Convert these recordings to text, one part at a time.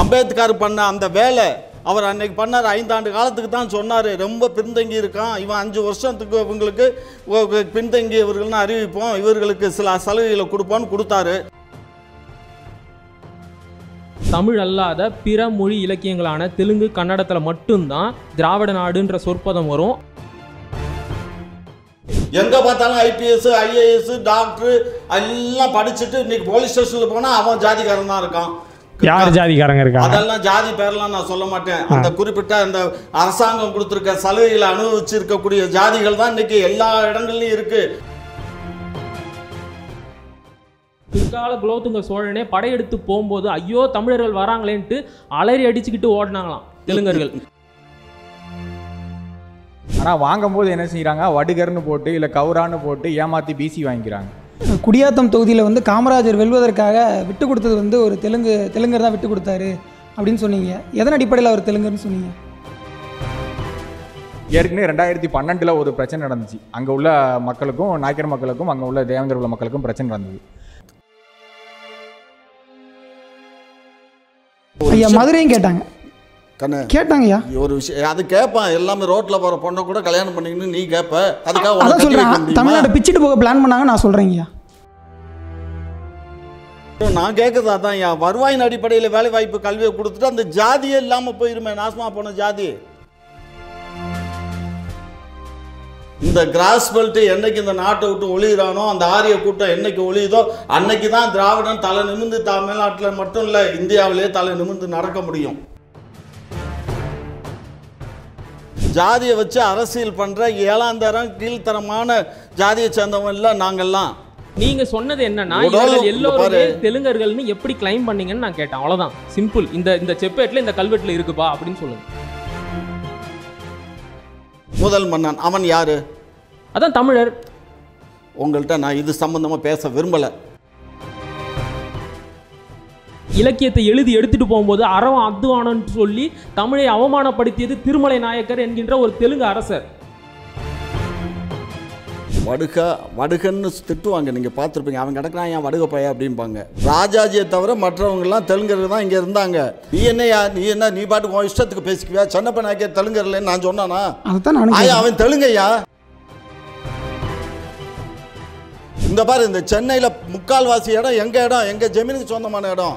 அம்பேத்கர் பண்ண அந்த வேலை அவர் அன்னைக்கு பண்ணார் ஐந்தாண்டு காலத்துக்கு தான் சொன்னார். ரொம்ப பின்தங்கி இருக்கான். இவன் அஞ்சு வருஷத்துக்கு இவங்களுக்கு பின்தங்கியவர்கள்னு அறிவிப்போம். இவர்களுக்கு சில சலுகைகளை கொடுப்போம்னு கொடுத்தாரு. தமிழ் அல்லாத பிற மொழி இலக்கியங்களான தெலுங்கு கன்னடத்தில் மட்டும்தான் திராவிட நாடுன்ற சொற்பதம் வரும். எங்க பார்த்தாலும் ஐபிஎஸ் ஐஏஎஸ் டாக்டர் எல்லாம் படிச்சுட்டு இன்னைக்கு போலீஸ் ஸ்டேஷன்ல போனா அவன் ஜாதிக்காரன் தான் இருக்கான். யார் ஜாதிக்காரங்க இருக்காங்க? அதெல்லாம் ஜாதி பேர்லாம் நான் சொல்ல மாட்டேன். அந்த குறிப்பிட்ட அந்த அரசாங்கம் கொடுத்துருக்க சலுகைகளை அனுபவிச்சிருக்கக்கூடிய ஜாதிகள் தான் இன்னைக்கு எல்லா இடங்கள்லயும் இருக்கு. பிற்கால குலோத்துங்க சோழனே படையெடுத்து போகும்போது ஐயோ தமிழர்கள் வராங்களேன்ட்டு அலறி அடிச்சுக்கிட்டு ஓடினாங்களாம் தெலுங்கர்கள். ஆனால் வாங்கும்போது என்ன செய்கிறாங்க வடுகர்னு போட்டு இல்லை கவுரான்னு போட்டு ஏமாற்றி பிசி வாங்கிக்கிறாங்க. குடியாத்தம் தொகுதியில் வந்து காமராஜர் வெல்வதற்காக விட்டு கொடுத்தது வந்து ஒரு தெலுங்கு தெலுங்கர் தான் விட்டு கொடுத்தாரு அப்படின்னு சொன்னீங்க. எதன் அடிப்படையில் அவர் தெலுங்கர்னு சொன்னீங்க? ஏற்கனவே ரெண்டாயிரத்தி பன்னெண்டில் ஒரு பிரச்சனை நடந்துச்சு. அங்கே உள்ள மக்களுக்கும் நாயக்கர் மக்களுக்கும் அங்கே உள்ள தேவேந்திர உள்ள மக்களுக்கும் பிரச்சனை நடந்தது. ஐயா மதுரையும் கேட்டாங்க. கண்ணு. கேட்டாங்கய்யா. ஒரு விஷயம் அது கேட்பான் எல்லாமே ரோட்ல போற பொண்ணை கூட கல்யாணம் பண்ணிக்கணும் நீ கேட்ப அதுக்காக அதான் சொல்கிறேன் முடியுமா? தமிழ்நாட்டை பிச்சுட்டு போக பிளான் பண்ணாங்க நான் சொல்கிறேங்கய்யா நான் கேட்கறது அதான் என் வருவாயின் அடிப்படையில் வேலை வாய்ப்பு கல்வியை கொடுத்துட்டு அந்த ஜாதியே இல்லாம போயிருமே. நாசமா போன ஜாதி. இந்த கிராஸ் பெல்ட் என்னைக்கு இந்த நாட்டை விட்டு ஒளியிறானோ அந்த ஆரிய கூட்டம் என்னைக்கு ஒளியுதோ அன்னைக்கு தான் திராவிடன் தலை நிமிர்ந்து தமிழ்நாட்டில் மட்டும் இல்லை இந்தியாவிலேயே தலை நிமிர்ந்து நடக்க முடியும். ஜாதியை வச்சு அரசியல் பண்ற ஏழாம் தரம் கீழ்த்தரமான ஜாதியை சேர்ந்தவங்க இல்லை நாங்கெல்லாம். நீங்க சொன்னது என்னன்னா எல்லோருமே. தெலுங்கர்கள்னு எப்படி கிளைம் பண்ணீங்கன்னு நான் கேட்டேன். அவ்வளவுதான். சிம்பிள் இந்த இந்த செப்பேட்ல இந்த கல்வெட்டுல இருக்குப்பா அப்படின்னு சொல்லுங்க. முதல் மன்னன். அவன் யாரு? அதான் தமிழர். உங்கள்கிட்ட நான் இது சம்பந்தமா பேச விரும்பல. இலக்கியத்தை எழுதி எடுத்துட்டு போகும்போது அறவம் அத்துவானன்னு சொல்லி தமிழை அவமானப்படுத்தியது திருமலை நாயக்கர் என்கின்ற ஒரு தெலுங்கு அரசர். வடுக வடுகன்னு திட்டுவாங்க. நீங்க பார்த்துருப்பீங்க. அவன் கிடக்குறான் என் வடுக பைய அப்படிம்பாங்க. ராஜாஜியை தவிர மற்றவங்கெல்லாம் தெலுங்கர்கள் தான் இங்க இருந்தாங்க. நீ என்னையா? நீ என்ன? நீ பாட்டுக்கு உன் இஷ்டத்துக்கு பேசிக்குவியா? சென்னப்ப நாயக்கர் தெலுங்கர்லன்னு நான் சொன்னானா. அவன் தெலுங்கையா? இந்த பாரு இந்த சென்னையில முக்கால்வாசி இடம் எங்க இடம்? எங்க ஜமீனுக்கு சொந்தமான இடம்?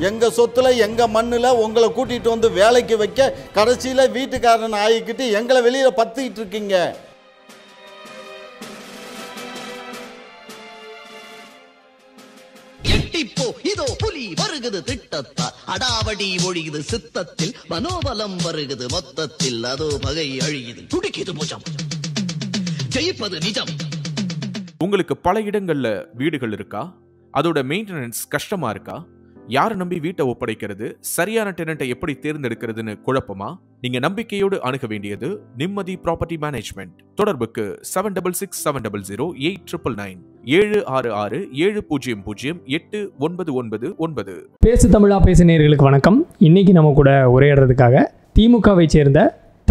எங்க சொத்துல எங்க மண்ணுல உங்களை கூட்டிட்டு வந்து வேலைக்கு வைக்க கடைசியில வீட்டுக்காரன் ஆகிக்கிட்டு எங்களை வெளியில பத்திக்கிட்டு இருக்கீங்க. எட்டிப்போ இதோ புலி வருகுது திட்டத்தால். அடாவடி ஒழிகுது சித்தத்தில் மனோபலம் வருகுது மொத்தத்தில். அதோ பகை அழியுது துடிக்குது புஜம். ஜெயிப்பது நிஜம். உங்களுக்கு பல இடங்கள்ல வீடுகள் இருக்கா? அதோட மெயின்டெனன்ஸ் கஷ்டமா இருக்கா? யாரை நம்பி வீட்டை ஒப்படைக்கிறது? சரியான டெனண்ட்டை எப்படி தேர்ந்தெடுக்கிறதுன்னு குழப்பமா? நீங்க நம்பிக்கையோடு அணுக வேண்டியது நிம்மதி ப்ராப்பர்ட்டி மேனேஜ்மெண்ட் தொடர்புக்கு seven double six seven double zero eight triple nine ஏழு ஆறு ஆறு ஏழு பூஜ்ஜியம் பூஜ்ஜியம் எட்டு ஒன்பது ஒன்பது ஒன்பது. பேசு தமிழா பேசு நேயர்களுக்கு வணக்கம். இன்னைக்கு நம்ம கூட உரையாடுறதுக்காக திமுகவை சேர்ந்த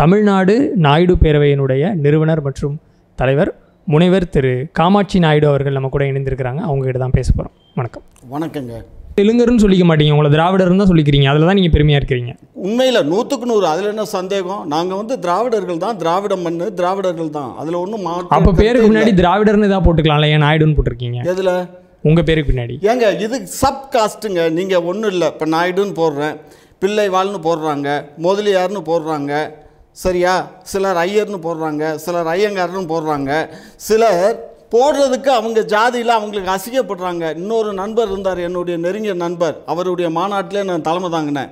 தமிழ்நாடு நாயுடு பேரவையினுடைய நிறுவனர் மற்றும் தலைவர் முனைவர் திரு காமாட்சி நாயுடு அவர்கள் நம்ம கூட இணைந்திருக்கிறாங்க. அவங்க கிட்ட தான் பேச போகிறோம் வணக்கம். வணக்கங்க. தெலுங்கர்னு சொல்லிக்க மாட்டீங்க. உங்களை திராவிடர்னு தான் சொல்லிக்கிறீங்க. அதில் தான் நீங்கள் பெருமையாக இருக்கிறீங்க. உண்மையில் நூற்றுக்கு நூறு அதில் என்ன சந்தேகம்? நாங்கள் வந்து திராவிடர்கள் தான் திராவிட மண்ணு திராவிடர்கள் தான். அதில் ஒன்றும் அப்போ பேருக்கு முன்னாடி திராவிடர்னு தான் போட்டுக்கலாம்ல? ஏன் நாயுடுன்னு போட்டிருக்கீங்க? எதில்? உங்கள் பேருக்கு பின்னாடி. ஏங்க இது சப் காஸ்ட்டுங்க நீங்கள் ஒன்றும் இல்லை. இப்போ நாயுடுன்னு போடுறேன். பிள்ளைவாள்னு போடுறாங்க. முதலியார்னு போடுறாங்க. சரியா? சிலர் ஐயர்னு போடுறாங்க. சிலர் ஐயங்கார்னு போடுறாங்க. சிலர் போடுறதுக்கு அவங்க ஜாதியில் அவங்களுக்கு அசிங்கப்படுறாங்க. இன்னொரு நண்பர் இருந்தார் என்னுடைய நெருங்கிய நண்பர். அவருடைய மாநாட்டிலே நான் தலைமை தாங்கினேன்.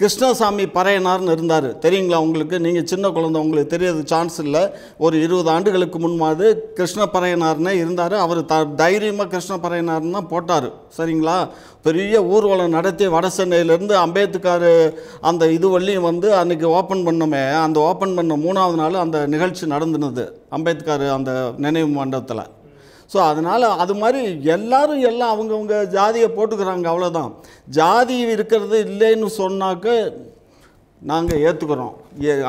கிருஷ்ணசாமி பறையனார்னு இருந்தார். தெரியுங்களா உங்களுக்கு? நீங்கள் சின்ன குழந்தை உங்களுக்கு தெரியாத சான்ஸ் இல்லை. ஒரு இருபது ஆண்டுகளுக்கு முன்பாது கிருஷ்ண பறையனார்னே இருந்தார். அவர் த தைரியமாக கிருஷ்ண பறையனார்னு தான் போட்டார். சரிங்களா? பெரிய ஊர்வலம் நடத்தி வட சென்னையிலேருந்து அம்பேத்கர் அந்த இது வழியும் வந்து அன்றைக்கி ஓப்பன் பண்ணோமே. அந்த ஓப்பன் பண்ண மூணாவது நாள் அந்த நிகழ்ச்சி நடந்துனது. அம்பேத்கர் அந்த நினைவு மண்டபத்தில். ஸோ அதனால் அது மாதிரி எல்லாரும் எல்லாம் அவங்கவுங்க ஜாதியை போட்டுக்கிறாங்க அவ்வளோதான் ஜாதி இருக்கிறது இல்லைன்னு சொன்னாக்க நாங்கள் ஏற்றுக்கிறோம்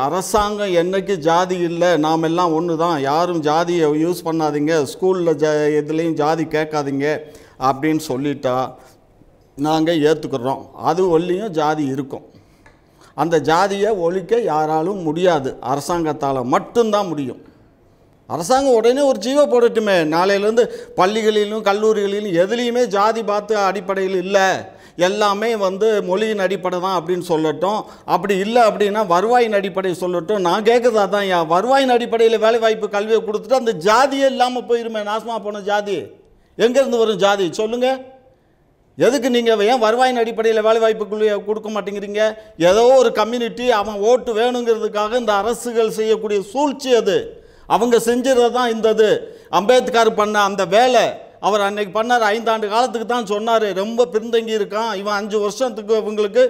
அரசாங்கம் என்னைக்கு ஜாதி இல்லை நாம் எல்லாம் ஒன்று தான் யாரும் ஜாதியை யூஸ் பண்ணாதீங்க. ஸ்கூலில் ஜ எதுலேயும் ஜாதி கேட்காதீங்க அப்படின்னு சொல்லிட்டா நாங்கள் ஏற்றுக்கிறோம் அது ஒல்லியும் ஜாதி இருக்கும். அந்த ஜாதியை ஒழிக்க யாராலும் முடியாது. அரசாங்கத்தால் மட்டும்தான் முடியும். அரசாங்கம் உடனே ஒரு ஜீவோ போடட்டுமே. நாளையிலேருந்து பள்ளிகளிலும் கல்லூரிகளிலும் எதுலேயுமே ஜாதி பார்த்து அடிப்படையில் இல்லை. எல்லாமே வந்து மொழியின் அடிப்படை தான் அப்படின்னு சொல்லட்டும். அப்படி இல்லை அப்படின்னா வருவாயின் அடிப்படை சொல்லட்டும். நான் கேட்குறதா தான் என் வருவாயின் அடிப்படையில் வேலைவாய்ப்பு கல்வியை கொடுத்துட்டு அந்த ஜாதியே இல்லாமல் போயிருமே. நாசமாக போன ஜாதி. எங்கேருந்து வரும் ஜாதி? சொல்லுங்கள் எதுக்கு நீங்கள் ஏன் வருவாயின் அடிப்படையில் வேலைவாய்ப்புக்குள்ளே கொடுக்க மாட்டேங்கிறீங்க? ஏதோ ஒரு கம்யூனிட்டி அவன் ஓட்டு வேணுங்கிறதுக்காக இந்த அரசுகள் செய்யக்கூடிய சூழ்ச்சி அது. அவங்க செஞ்சது தான் இந்த இது. அம்பேத்கர் பண்ண அந்த வேலை அவர் அன்னைக்கு பண்ணார் ஐந்தாண்டு காலத்துக்கு தான் சொன்னார். ரொம்ப பின்தங்கி இருக்கான். இவன் அஞ்சு வருஷத்துக்கு இவங்களுக்கு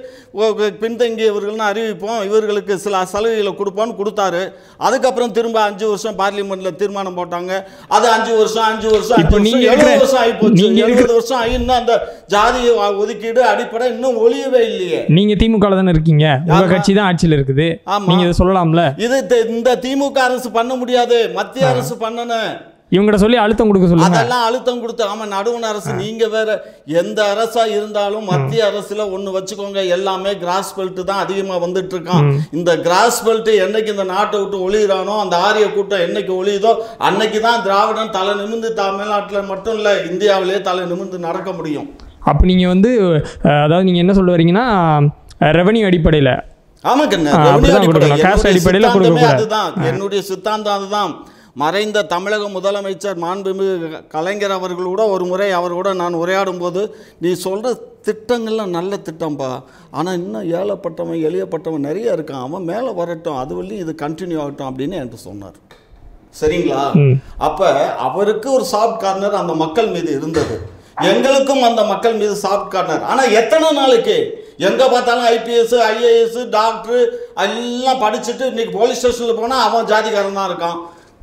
பின்தங்கியவர்கள்னு அறிவிப்போம். இவர்களுக்கு சில சலுகைகளை கொடுப்போம்னு கொடுத்தாரு. அதுக்கப்புறம் திரும்ப அஞ்சு வருஷம் பார்லிமெண்ட்டில் தீர்மானம் போட்டாங்க. அது அஞ்சு வருஷம் அஞ்சு வருஷம் அஞ்சு வருஷம் எழுபது வருஷம் ஆகி போச்சு எழுபது வருஷம் ஆகி இன்னும் அந்த ஜாதிய ஒதுக்கீடு அடிப்படை இன்னும் ஒழியவே இல்லையே. நீங்க திமுக தானே இருக்கீங்க? உங்க. கட்சி தான் ஆட்சியில் இருக்குது. ஆமா. நீங்க இதை சொல்லலாம்ல? இது இந்த திமுக அரசு பண்ண முடியாது. மத்திய அரசு பண்ணணும். இவங்ககிட்ட சொல்லி அழுத்தம் கொடுக்க சொல்லுங்க. அதெல்லாம் அழுத்தம் கொடுத்து ஆமா நடுவண் அரசு நீங்க வேற எந்த அரசா இருந்தாலும் மத்திய அரசுல ஒண்ணு வச்சுக்கோங்க எல்லாமே கிராஸ் பெல்ட் தான் அதிகமா வந்துட்டு இருக்கான். இந்த கிராஸ் பெல்ட் என்னைக்கு இந்த நாட்டை விட்டு ஒளியிறானோ அந்த ஆரிய கூட்டம் என்னைக்கு ஒளியுதோ அன்னைக்கு தான் திராவிடன் தலை நிமிர்ந்து தமிழ்நாட்டுல மட்டும் இல்ல இந்தியாவிலேயே தலை நிமிர்ந்து நடக்க முடியும். அப்போ நீங்க வந்து அதாவது நீங்க என்ன சொல்ல வரீங்கன்னா ரெவன்யூ அடிப்படையில். ஆமா அப்படிதான். கொடுக்கணும். அடிப்படையில. அதுதான். என்னுடைய சித்தாந்தம் அதுதான். மறைந்த தமிழக முதலமைச்சர் மாண்புமிகு கலைஞர் அவர்கள் கூட ஒரு முறை அவர் கூட நான் உரையாடும் போது நீ சொல்கிற திட்டங்கள்லாம் நல்ல திட்டம்பா. ஆனால் இன்னும் ஏழைப்பட்டவன் எளியப்பட்டவன் நிறைய இருக்கான். அவன் மேலே வரட்டும். அது வரையும் இது கண்டினியூ ஆகட்டும் அப்படின்னு என்கிட்ட சொன்னார். சரிங்களா? அப்ப அவருக்கு ஒரு சாஃப்ட் கார்னர் அந்த மக்கள் மீது இருந்தது. எங்களுக்கும் அந்த மக்கள் மீது சாஃப்ட் கார்னர். ஆனா எத்தனை நாளைக்கு? எங்க பார்த்தாலும் ஐபிஎஸ் ஐஏஎஸ் டாக்டர் எல்லாம் படிச்சுட்டு இன்னைக்கு போலீஸ் ஸ்டேஷன்ல போனா அவன் ஜாதிகாரன் தான் இருக்கான்.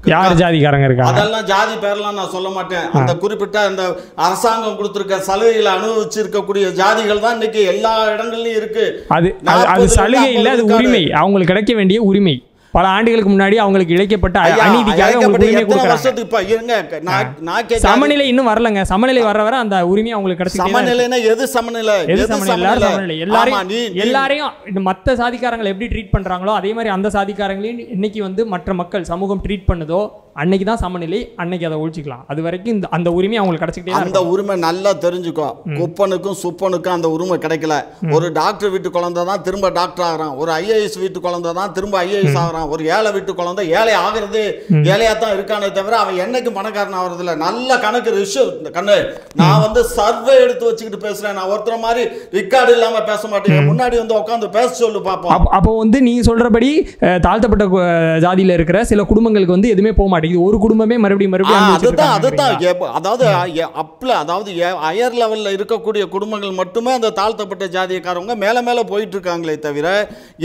யார் ஜாதிக்காரங்க இருக்காங்க அதெல்லாம் ஜாதி பேர்லாம் நான் சொல்ல மாட்டேன். அந்த குறிப்பிட்ட அந்த அரசாங்கம் கொடுத்திருக்க சலுகைகளை அனுபவிச்சு இருக்கக்கூடிய ஜாதிகள் தான் இன்னைக்கு எல்லா இடங்கள்லயும் இருக்கு. அது அது- அது 40 சலுகை இல்லை அது 50 உரிமை. அவங்களுக்கு கிடைக்க வேண்டிய உரிமை. பல ஆண்டுகளுக்கு முன்னாடி அவங்களுக்கு இழைக்கப்பட்ட அநீதிக்காக அவங்களுக்கு உரிமை கொடுக்குறாங்க. சமநிலை இன்னும் வரலங்க. சமநிலை வர வர அந்த உரிமை அவங்களுக்கு இருக்கு. சமநிலைனா எது சமநிலை? எது சமநிலை? எல்லாரும் சமநிலை? எல்லாரையும் எல்லாரையும் மற்ற சாதிக்காரங்களை எப்படி ட்ரீட் பண்றாங்களோ அதே மாதிரி அந்த சாதிக்காரங்களையும் இன்னைக்கு வந்து மற்ற மக்கள் சமூகம் ட்ரீட் பண்ணுதோ அன்னைக்கு தான் சமநிலை அன்னைக்கு அதை ஒழிச்சிக்கலாம். அது வரைக்கும் இந்த அந்த உரிமை அவங்களுக்கு கிடைச்சிக்கிட்டே அந்த உரிமை நல்லா தெரிஞ்சுக்கோ. குப்பனுக்கும் சுப்பனுக்கும் அந்த உரிமை கிடைக்கல. ஒரு டாக்டர் வீட்டு குழந்தை தான் திரும்ப டாக்டர் ஆகுறான். ஒரு ஐஏஎஸ் வீட்டு குழந்தை தான் திரும்ப ஐஏஎஸ் ஆகுறான். ஒரு ஏழை வீட்டு குழந்தை ஏழை ஆகிறது ஏழையா தான் இருக்கானே தவிர அவன் என்னைக்கு பணக்காரன் ஆகிறது இல்ல நல்ல கணக்கு ரிஷு இந்த கண்ணு. நான் வந்து சர்வே எடுத்து வச்சுக்கிட்டு பேசுறேன். நான் ஒருத்தர மாதிரி ரெக்கார்டு இல்லாம பேச மாட்டேன். முன்னாடி வந்து உட்காந்து பேச சொல்லு பாப்போம். அப்ப- வந்து நீங்க சொல்றபடி தாழ்த்தப்பட்ட ஜாதியில இருக்கிற சில குடும்பங்களுக்கு வந்து எதுவுமே போக மாட்டேங்குது. ஒரு குடும்பமே மறுபடியும் மறுபடியும் அதுதான் அதுதான். அதாவது அப்ல அதாவது ஹையர் லெவல்ல இருக்கக்கூடிய குடும்பங்கள் மட்டுமே அந்த தாழ்த்தப்பட்ட ஜாதியக்காரவங்க மேல மேல போயிட்டு இருக்காங்களே தவிர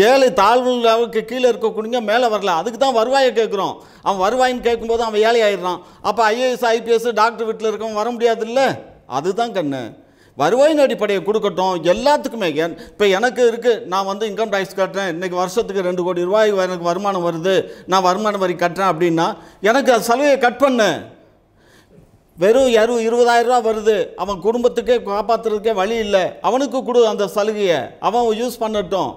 ஏழை தாழ்வு லெவலுக்கு கீழே இருக்கக்கூடிய மேல வரல. அதுக்கு தான் வருவாயை கேட்குறோம் அவன் வருவாயின்னு கேட்கும்போது அவன் ஏழை ஆயிடுறான் அப்போ ஐஏஎஸ் ஐபிஎஸ் டாக்டர் வீட்டில் இருக்கவன் வர முடியாது இல்ல அதுதான் கண்ணு. வருவாயின் அடிப்படையை கொடுக்கட்டும் எல்லாத்துக்குமே. இப்போ எனக்கு இருக்குது நான் வந்து இன்கம் டேக்ஸ் கட்டுறேன் இன்றைக்கி வருஷத்துக்கு ரெண்டு கோடி ரூபாய் எனக்கு வருமானம் வருது நான் வருமான வரி கட்டுறேன் அப்படின்னா எனக்கு அது சலுகையை கட் பண்ணு. வெறும் இரு இருபதாயிரரூவா வருது அவன் குடும்பத்துக்கே காப்பாற்றுறதுக்கே வழி இல்லை அவனுக்கு கொடு அந்த சலுகையை அவன் யூஸ் பண்ணட்டும்.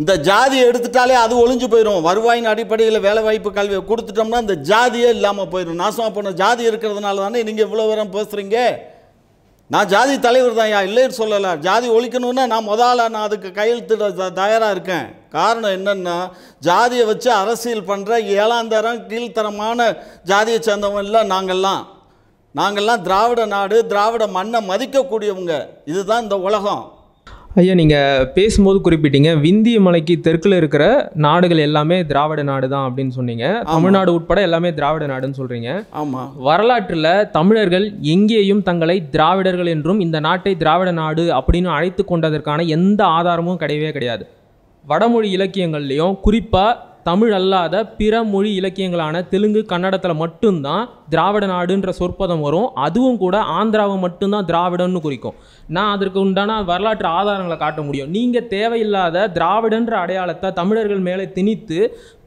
இந்த ஜாதியை எடுத்துட்டாலே அது ஒளிஞ்சு போயிடும் வருவாயின் அடிப்படையில் வேலை வாய்ப்பு கல்வியை கொடுத்துட்டோம்னா இந்த ஜாதியே இல்லாமல் போயிடும் நாசமாக போன ஜாதி இருக்கிறதுனால தானே நீங்கள் இவ்வளோ நேரம் பேசுகிறீங்க நான் ஜாதி தலைவர் தான் இல்லைன்னு சொல்லலை. ஜாதி ஒழிக்கணும்னா நான் முதல்ல நான் அதுக்கு கையெழுத்திட த- இருக்கேன். காரணம் என்னென்னா ஜாதியை வச்சு அரசியல் பண்ணுற ஏழாந்தரம் கீழ்த்தரமான ஜாதியை சேர்ந்தவங்க இல்லை நாங்கள்லாம் நாங்கள்லாம் திராவிட நாடு திராவிட மண்ணை மதிக்கக்கூடியவங்க. இதுதான் இந்த உலகம். ஐயா நீங்கள் பேசும்போது குறிப்பிட்டீங்க விந்திய மலைக்கு தெற்குல இருக்கிற நாடுகள் எல்லாமே திராவிட நாடு தான் அப்படின்னு சொன்னீங்க. தமிழ்நாடு உட்பட எல்லாமே திராவிட நாடுன்னு சொல்றீங்க. ஆமாம் வரலாற்றில் தமிழர்கள் எங்கேயும் தங்களை திராவிடர்கள் என்றும் இந்த நாட்டை திராவிட நாடு அப்படின்னு அழைத்து கொண்டதற்கான எந்த ஆதாரமும் கிடையவே கிடையாது. வடமொழி இலக்கியங்கள்லையும் குறிப்பாக தமிழ் அல்லாத பிற மொழி இலக்கியங்களான தெலுங்கு கன்னடத்தில் மட்டும்தான் திராவிட நாடுன்ற சொற்பதம் வரும். அதுவும் கூட ஆந்திராவை மட்டும்தான் திராவிடன்னு குறிக்கும். நான் அதற்கு உண்டான வரலாற்று ஆதாரங்களை காட்ட முடியும். நீங்கள் தேவையில்லாத திராவிடன்ற அடையாளத்தை தமிழர்கள் மேலே திணித்து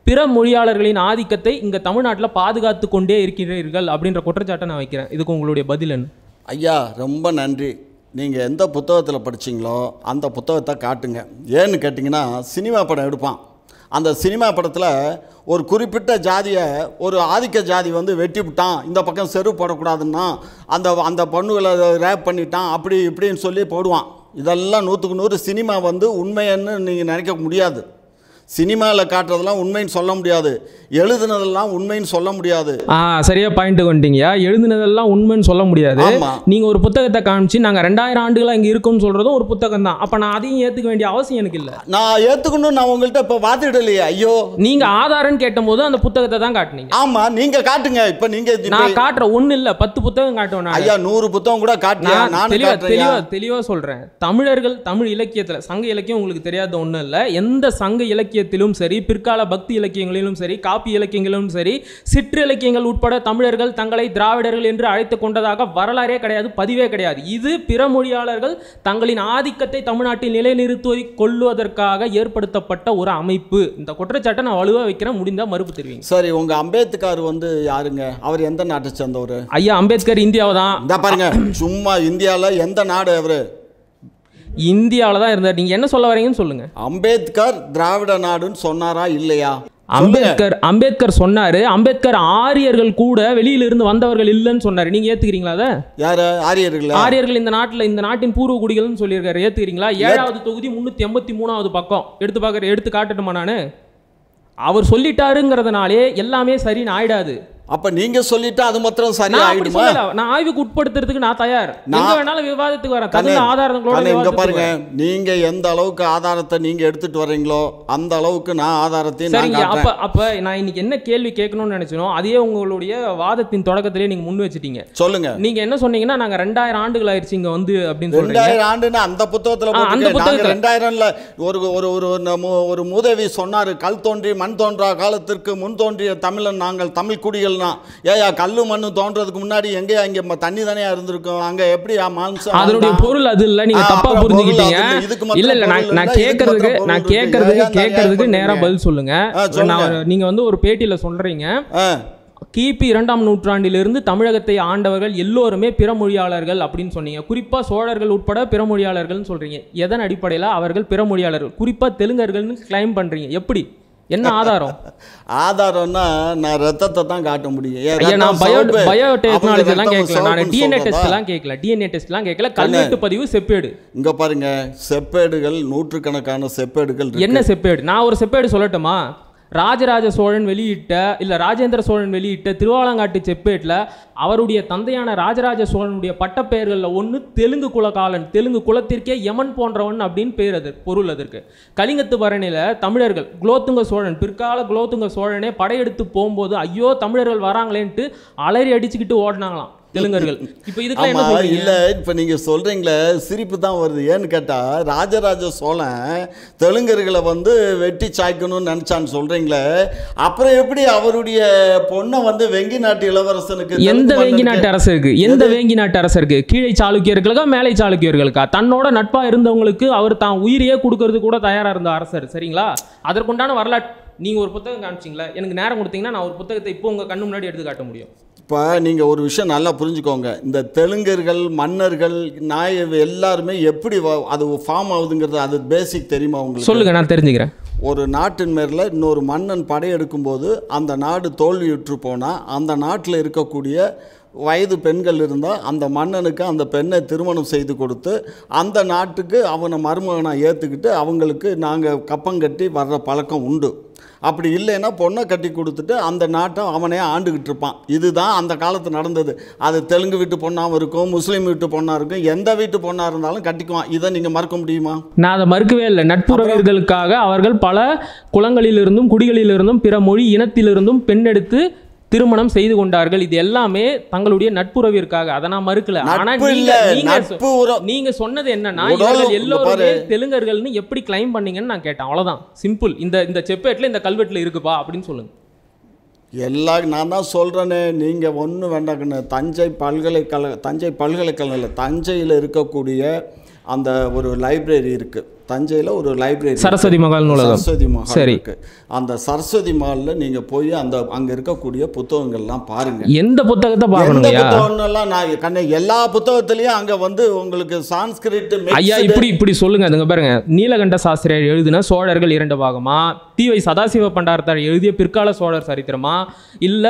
பிற மொழியாளர்களின் ஆதிக்கத்தை இங்கே தமிழ்நாட்டில் பாதுகாத்து கொண்டே இருக்கிறீர்கள் அப்படின்ற குற்றச்சாட்டை நான் வைக்கிறேன். இதுக்கு உங்களுடைய பதில் என்ன? ஐயா ரொம்ப நன்றி. நீங்கள் எந்த புத்தகத்தில் படிச்சீங்களோ அந்த புத்தகத்தை காட்டுங்க. ஏன்னு கேட்டிங்கன்னா சினிமா படம் எடுப்பான். அந்த சினிமா படத்தில் ஒரு குறிப்பிட்ட ஜாதியை ஒரு ஆதிக்க ஜாதி வந்து வெட்டி விட்டான் இந்த பக்கம் செரு போடக்கூடாதுன்னா அந்த அந்த பொண்ணுகளை ரேப் பண்ணிட்டான் அப்படி இப்படின்னு சொல்லி போடுவான். இதெல்லாம் நூற்றுக்கு நூறு சினிமா வந்து உண்மைன்னு நீங்கள் நினைக்க முடியாது. சினிமாவில் காட்டுறதெல்லாம் உண்மைன்னு சொல்ல முடியாது. எழுதுனதெல்லாம் உண்மைன்னு சொல்ல முடியாது. ஆ சரியா பாயிண்ட் கொண்டீங்கயா எழுதுனதெல்லாம் உண்மைன்னு சொல்ல முடியாது. நீங்க ஒரு புத்தகத்தை காமிச்சு நாங்க ரெண்டாயிரம் ஆண்டுகளா இங்க இருக்கோம்னு சொல்றதும் ஒரு புத்தகம் தான். அப்ப நான் அதையும் ஏத்துக்க வேண்டிய அவசியம் எனக்கு இல்ல. நான் ஏற்றுக்கணும் நான் உங்கள்கிட்ட இப்போ வாதிடலையே. ஐயோ. நீங்க ஆதாரம்னு கேட்டபோது அந்த புத்தகத்தை தான் காட்டுனீங்க. ஆமா நீங்க காட்டுங்க. இப்ப நீங்க இப்ப- நான் காட்டுற ஒண்ணு இல்ல பத்து புத்தகம் காட்டுவேன் ஐயா நூறு புத்தகம் கூட காட்டியா? நான் நானும் தெளிவா காட்டுறேன் தெளிவா தெளிவா சொல்றேன். தமிழர்கள் தமிழ் இலக்கியத்துல சங்க இலக்கியம் உங்களுக்கு தெரியாத ஒண்ணும் இல்ல. எந்த சங்க இலக்கியத்திலும் சரி பிற்கால பக்தி இலக்கியங்களிலும் சரி காப்பி இலக்கியங்களிலும் சரி சிற்றிலக்கியங்கள் உட்பட தமிழர்கள் தங்களை திராவிடர்கள் என்று அழைத்துக் கொண்டதாக வரலாறே கிடையாது பதிவே கிடையாது. இது பிற மொழியாளர்கள் தங்களின் ஆதிக்கத்தை தமிழ்நாட்டில் நிலைநிறுத்தி கொள்வதற்காக ஏற்படுத்தப்பட்ட ஒரு அமைப்பு. இந்த குற்றச்சாட்டை நான் வலுவா வைக்கிறேன் முடிந்தா மறுப்பு தெரிவிங்க. சரி உங்க அம்பேத்கர் வந்து யாருங்க? அவர் எந்த நாட்டை சேர்ந்தவர்? ஐயா அம்பேத்கர் இந்தியாவை தான் பாருங்க சும்மா இந்தியால எந்த நாடு அவரு? இந்தியாவில் தான் இருந்தார். நீங்க என்ன சொல்ல வரீங்கன்னு சொல்லுங்க. அம்பேத்கர் திராவிட நாடுன்னு சொன்னாரா இல்லையா. அம்பேத்கர் அம்பேத்கர் சொன்னாரு. அம்பேத்கர் ஆரியர்கள் கூட வெளியில இருந்து வந்தவர்கள் இல்லைன்னு சொன்னாரு. நீங்க ஏத்துக்கிறீங்களா அதை? யாரு? ஆரியர்களா? ஆரியர்கள் இந்த நாட்டுல இந்த நாட்டின் பூர்வ குடிகள்னு சொல்லியிருக்காரு. ஏத்துக்கிறீங்களா? ஏழாவது தொகுதி முன்னூத்தி எண்பத்தி மூணாவது பக்கம். எடுத்து பார்க்கற எடுத்து காட்டட்டுமா நானு? அவர் சொல்லிட்டாருங்கிறதுனாலே எல்லாமே சரின்னு ஆயிடாது. அப்ப நீங்க சொல்லிட்டா அது மாத்திரம் சரி ஆயிடுமா? நான் ஆய்வுக்கு உட்படுத்துறதுக்கு நான் தயார். நான்- வேணாலும் விவாதத்துக்கு வரேன். தகுந்த ஆதாரங்களோட இங்க பாருங்க. நீங்க எந்த அளவுக்கு ஆதாரத்தை நீங்க எடுத்துட்டு வர்றீங்களோ அந்த அளவுக்கு நான் ஆதாரத்தையும் நான் சரிங்க. அப்ப அப்ப நான் இன்னைக்கு என்ன கேள்வி கேட்கணும்னு நினைச்சனோ அதையே உங்களுடைய வாதத்தின் தொடக்கத்திலே நீங்க முன் வச்சிட்டீங்க. சொல்லுங்க. நீங்க என்ன சொன்னீங்கன்னா நாங்க ரெண்டாயிரம் ஆண்டுகள் ஆயிருச்சு இங்க வந்து அப்படின்னு சொல்றீங்க. ரெண்டாயிரம் ஆண்டுன்னு அந்த புத்தகத்துல அந்த புத்தகத்துல. ரெண்டாயிரம்ல ஒரு ஒரு ஒரு ஒரு மூதேவி சொன்னாரு கல் தோன்றி மண் தோன்றா காலத்திற்கு முன் தோன்றிய தமிழன் நாங்கள் தமிழ் குடிகள்னா ஏயா கல்லு மண்ணு தோன்றதுக்கு முன்னாடி எங்கேயா இங்க தண்ணி தானே இருந்திருக்கும். அங்க எப்படி மாம்சம் அதனுடைய? பொருள் அது இல்ல. நீங்க தப்பா புரிஞ்சுக்கிட்டீங்க. இல்ல. இல்ல நான் பொருள் நான் கேட்கறதுக்கு ஏன் நேரா? பதில் சொல்லுங்க. நீங்க வந்து ஒரு பேட்டியில சொல்றீங்க. கிபி இரண்டாம் நூற்றாண்டிலிருந்து தமிழகத்தை ஆண்டவர்கள் எல்லோருமே பிற மொழியாளர்கள் அப்படின்னு சொன்னீங்க. குறிப்பா சோழர்கள் உட்பட பிற மொழியாளர்கள்னு சொல்றீங்க. எதன் அடிப்படையில? அவர்கள் பிற மொழியாளர்கள் குறிப்பா தெலுங்கர்கள்னு கிளைம் பண்றீங்க. எப்படி? என்ன ஆதாரம்? ஆதாரம்னா நான் ரத்தத்தை தான் காட்ட முடியும். நான் பயோ. பயோ டெக்னாலஜி எல்லாம் கேட்கல. நான் டிஎன்ஏ டெஸ்ட் எல்லாம்? கேட்கல. டிஎன்ஏ டெஸ்ட் எல்லாம் கேட்கல. கல்வெட்டு பதிவு செப்பேடு. இங்க பாருங்க செப்பேடுகள் நூற்றுக்கணக்கான செப்பேடுகள். என்ன செப்பேடு? நான் ஒரு செப்பேடு சொல்லட்டுமா? ராஜராஜ சோழன் வெளியிட்ட இல்லை ராஜேந்திர சோழன் வெளியிட்ட திருவாலங்காட்டு செப்பேட்டில் அவருடைய தந்தையான ராஜராஜ சோழனுடைய பட்டப்பெயர்களில் ஒன்று தெலுங்கு குலகாலன் தெலுங்கு குலத்திற்கே யமன் போன்றவன் அப்படின்னு பேர் அது பொருள் அதற்கு. கலிங்கத்து பரணியில் தமிழர்கள் குலோத்துங்க சோழன் பிற்கால குலோத்துங்க சோழனே படையெடுத்து போகும்போது ஐயோ தமிழர்கள் வராங்களேன்ட்டு அலறி அடிச்சுக்கிட்டு ஓடினாங்களாம். தெலுங்கர்கள். இப்போ இதுக்கெல்லாம் ஆமா இல்ல இப்ப நீங்க சொல்றீங்களே சிரிப்பு தான் வருது. ஏன்னு கேட்டா ராஜராஜ சோழன் தெலுங்கர்களை வந்து வெட்டி சாய்க்கணும்னு நினைச்சான்னு சொல்றீங்களே அப்புறம் எப்படி அவருடைய பொண்ணை வந்து வெங்கி நாட்டு இளவரசனுக்கு எந்த வேங்கி நாட்டு மன்னனுக்கு- அரசருக்கு எந்த? வேங்கி நாட்டு அரசருக்கு கீழே சாளுக்கியர்களுக்கா மேலை சாளுக்கியர்களுக்கா? தன்னோட நட்பா இருந்தவங்களுக்கு அவர் தான் உயிரையே கொடுக்கறது கூட தயாரா இருந்த அரசர் சரிங்களா? அதற்குண்டான வரலாற்று நீங்க ஒரு புத்தகம் காமிச்சிங்களா எனக்கு நேரம் கொடுத்தீங்கன்னா நான் ஒரு புத்தகத்தை இப்போ உங்க கண்ணு முன்னாடி எடுத்து காட்ட முடியும். இப்போ நீங்கள் ஒரு விஷயம் நல்லா புரிஞ்சுக்கோங்க. இந்த தெலுங்கர்கள் மன்னர்கள் நாய் எல்லாருமே எப்படி அது ஃபார்ம் ஆகுதுங்கிறது அது பேசிக் தெரியுமா உங்களுக்கு? சொல்லுங்க நான் தெரிஞ்சுக்கிறேன். ஒரு நாட்டின் மேல இன்னொரு மன்னன் படையெடுக்கும்போது அந்த நாடு தோல்வியுற்று போனால் அந்த நாட்டில் இருக்கக்கூடிய வயது பெண்கள் இருந்தால் அந்த மன்னனுக்கு அந்த பெண்ணை திருமணம் செய்து கொடுத்து அந்த நாட்டுக்கு அவனை மருமகனாக ஏற்றுக்கிட்டு அவங்களுக்கு நாங்கள் கப்பங்கட்டி வர்ற பழக்கம் உண்டு. அப்படி இல்லைன்னா பொண்ணை கட்டி கொடுத்துட்டு அந்த நாட்டை அவனே ஆண்டுகிட்டு இருப்பான். இதுதான் அந்த காலத்து நடந்தது. அது தெலுங்கு வீட்டு பொண்ணாகவும் இருக்கும் முஸ்லீம் வீட்டு பொண்ணாக இருக்கும். எந்த வீட்டு பொண்ணாக இருந்தாலும் கட்டிக்குவான். இதை நீங்கள் மறக்க முடியுமா? நான் அதை மறுக்கவே இல்லை. நட்புறவர்களுக்காக அவர்கள் பல குளங்களிலிருந்தும் குடிகளிலிருந்தும் பிற மொழி இனத்திலிருந்தும் பெண்ணெடுத்து திருமணம் செய்து கொண்டார்கள். இது எல்லாமே தங்களுடைய நட்புறவிற்காக. அதை நான் மறுக்கல. ஆனா நீங்க சொன்னது என்னன்னா எல்லோருமே. தெலுங்கர்கள்னு எப்படி கிளைம் பண்ணீங்கன்னு நான் கேட்டேன். அவ்வளவுதான். சிம்பிள் இந்த இந்த செப்பேட்ல இந்த கல்வெட்டுல இருக்குப்பா அப்படின்னு சொல்லுங்க. எல்லாம் நான் தான் சொல்கிறேனே நீங்கள் ஒன்றும் வேண்டாங்கண்ணே. தஞ்சை பல்கலைக்கழக தஞ்சை பல்கலைக்கழகம் இல்லை தஞ்சையில் இருக்கக்கூடிய அந்த ஒரு லைப்ரரி இருக்குது தஞ்சையில் ஒரு லைப்ரரி சரஸ்வதி மகால் நூலகம். சரஸ்வதி மகால் சரி. அந்த சரஸ்வதி மஹாலில் நீங்கள் போய் அந்த அங்கே இருக்கக்கூடிய புத்தகங்கள்லாம் பாருங்க. எந்த புத்தகத்தை பார்க்கணுங்கய்யா புத்தகம்லாம் நான் கண்ண எல்லா புத்தகத்துலேயும் அங்கே வந்து உங்களுக்கு சான்ஸ்கிரிட் ஐயா இப்படி இப்படி சொல்லுங்க. அதுங்க பாருங்க. நீலகண்ட சாஸ்திரியார் எழுதின சோழர்கள் இரண்டு பாகமா? தீவை சதாசிவ பண்டாரத்தார் எழுதிய பிற்கால சோழர் சரித்திரமா? இல்ல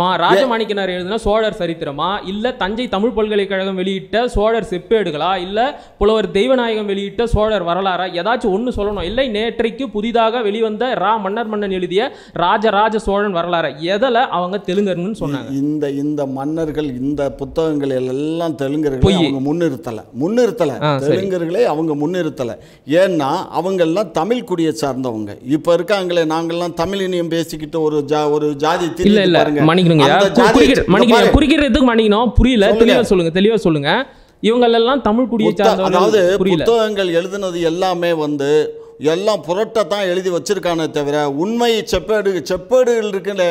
மா ராஜமாணிக்கனார் எழுதின சோழர் சரித்திரமா? இல்ல தஞ்சை தமிழ் பல்கலைக்கழகம் வெளியிட்ட சோழர் செப்பேடுகளா? இல்ல புலவர் தெய்வநாயகம் வெளியிட்ட சோழர் வரலாறா? ஏதாச்சும் ஒண்ணு சொல்லணும். இல்லை நேற்றைக்கு புதிதாக வெளிவந்த ரா மன்னர் மன்னன் எழுதிய ராஜராஜ சோழன் வரலாறு. எதில் அவங்க தெலுங்கர்னு சொன்னாங்க. இந்த இந்த மன்னர்கள் இந்த புத்தகங்கள் எல்லாம் தெலுங்கர்களை. அவங்க முன்னிறுத்தலை. முன்னிறுத்தலை. தெலுங்கர்களே அவங்க முன்னிறுத்தலை. ஏன்னா அவங்கெல்லாம் தமிழ் குடியை சார்ந்தவங்க. இப்போ இருக்காங்களே நாங்கெல்லாம் தமிழினியம் பேசிக்கிட்டு ஒரு ஜா ஒரு ஜாதி இல்ல இல்ல. மன்னிக்கணுங்க. இங்க மன்னிக்கணும். புரியல. சொல்லுங்க. தெளிவா சொல்லுங்க. தெளிவா சொல்லுங்க. இவங்களெல்லாம் தமிழ் குடியை அதாவது புத்தகங்கள் எழுதுனது எல்லாமே வந்து எல்லாம் புரட்டத்தான் எழுதி வச்சிருக்கானே தவிர உண்மை செப்பேடு செப்பேடுகள் இருக்குல்ல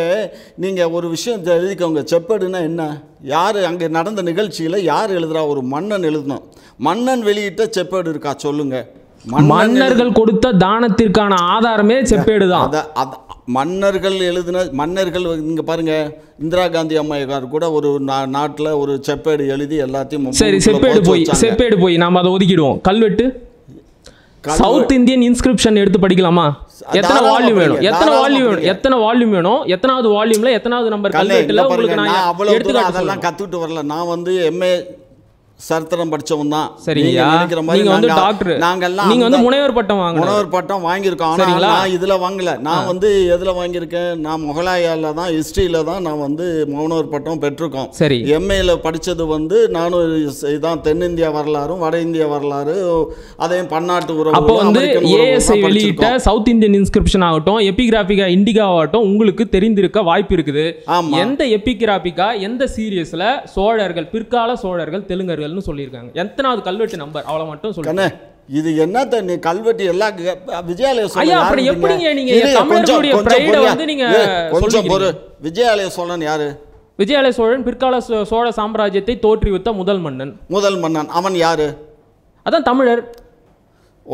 நீங்கள் ஒரு விஷயம் எழுதிக்கோங்க. செப்பேடுனா என்ன? யார் அங்கே நடந்த நிகழ்ச்சியில் யார் எழுதுறா? ஒரு மன்னன் எழுதணும். மன்னன் வெளியிட்ட செப்பேடு இருக்கா? சொல்லுங்க. மன்னன் மன்னர்கள் கொடுத்த தானத்திற்கான ஆதாரமே செப்பேடு தான் மன்னர்கள் எழுதின மன்னர்கள் இங்க பாருங்க இந்திரா காந்தி அம்மையார் கூட ஒரு நாட்டுல ஒரு செப்பேடு எழுதி எல்லாத்தையும் சரி செப்பேடு போய். செப்பேடு போய் நாம அதை ஒதுக்கிடுவோம். கல்வெட்டு? கல்வெ- சவுத் இந்தியன் இன்ஸ்கிரிப்ஷன் எடுத்து படிக்கலாமா? எத்தனை வால்யூம் வேணும்? எத்தனை வால்யூம் வேணும். எத்தனை வால்யூம் வேணும்? எத்தனாவது வால்யூம்ல எத்தனாவது நம்பர் கல்வெட்டுல உங்களுக்கு நான் எடுத்துக்காட்டு அதெல்லாம் கத்துக்கிட்டு வரல. நான் வந்து எம்ஏ சரித்திரம் படிச்சவன் தான். நீங்க நினைக்கிற மாதிரி நீங்க வந்து நாங்க- டாக்டர் நாங்கெல்லாம் நீங்க வந்து முனைவர் பட்டம் வாங்கணும் முனைவர் பட்டம் வாங்கியிருக்கோம். ஆனால்? நான் இதில் வாங்கல. நான் வந்து எதில் வாங்கியிருக்கேன்? நான் முகலாயால தான் ஹிஸ்ட்ரியில் தான் நான் வந்து முனைவர் பட்டம் பெற்றிருக்கோம். சரி. எம்ஏல படித்தது வந்து நானும் இதான் தென்னிந்திய வரலாறும் வட இந்திய வரலாறு அதையும் பன்னாட்டு உறவு அப்போ வந்து ஏஎஸ்ஐ வெளியிட்ட சவுத் இந்தியன் இன்ஸ்கிரிப்ஷன் ஆகட்டும் எபிகிராபிகா இண்டிகா ஆகட்டும் உங்களுக்கு தெரிந்திருக்க வாய்ப்பு இருக்குது. எந்த எபிகிராபிகா எந்த சீரியஸ்ல சோழர்கள் பிற்கால சோழர்கள் தெலுங்கர்கள்னு சொல்லியிருக்காங்க. எத்தனாவது கல்வெட்டு நம்பர்? அவ்வளவு மட்டும் சொல்லுங்க இது என்னத்த நீ கல்வெட்டு எல்லாம் க- விஜயாலய கொஞ்சம். பொறு. விஜயாலய சோழன் யாரு? விஜயாலய சோழன் பிற்கால சோழ சாம்ராஜ்யத்தை தோற்றுவித்த முதல் மன்னன். முதல் மன்னன். அவன் யாரு? அதான் தமிழர்.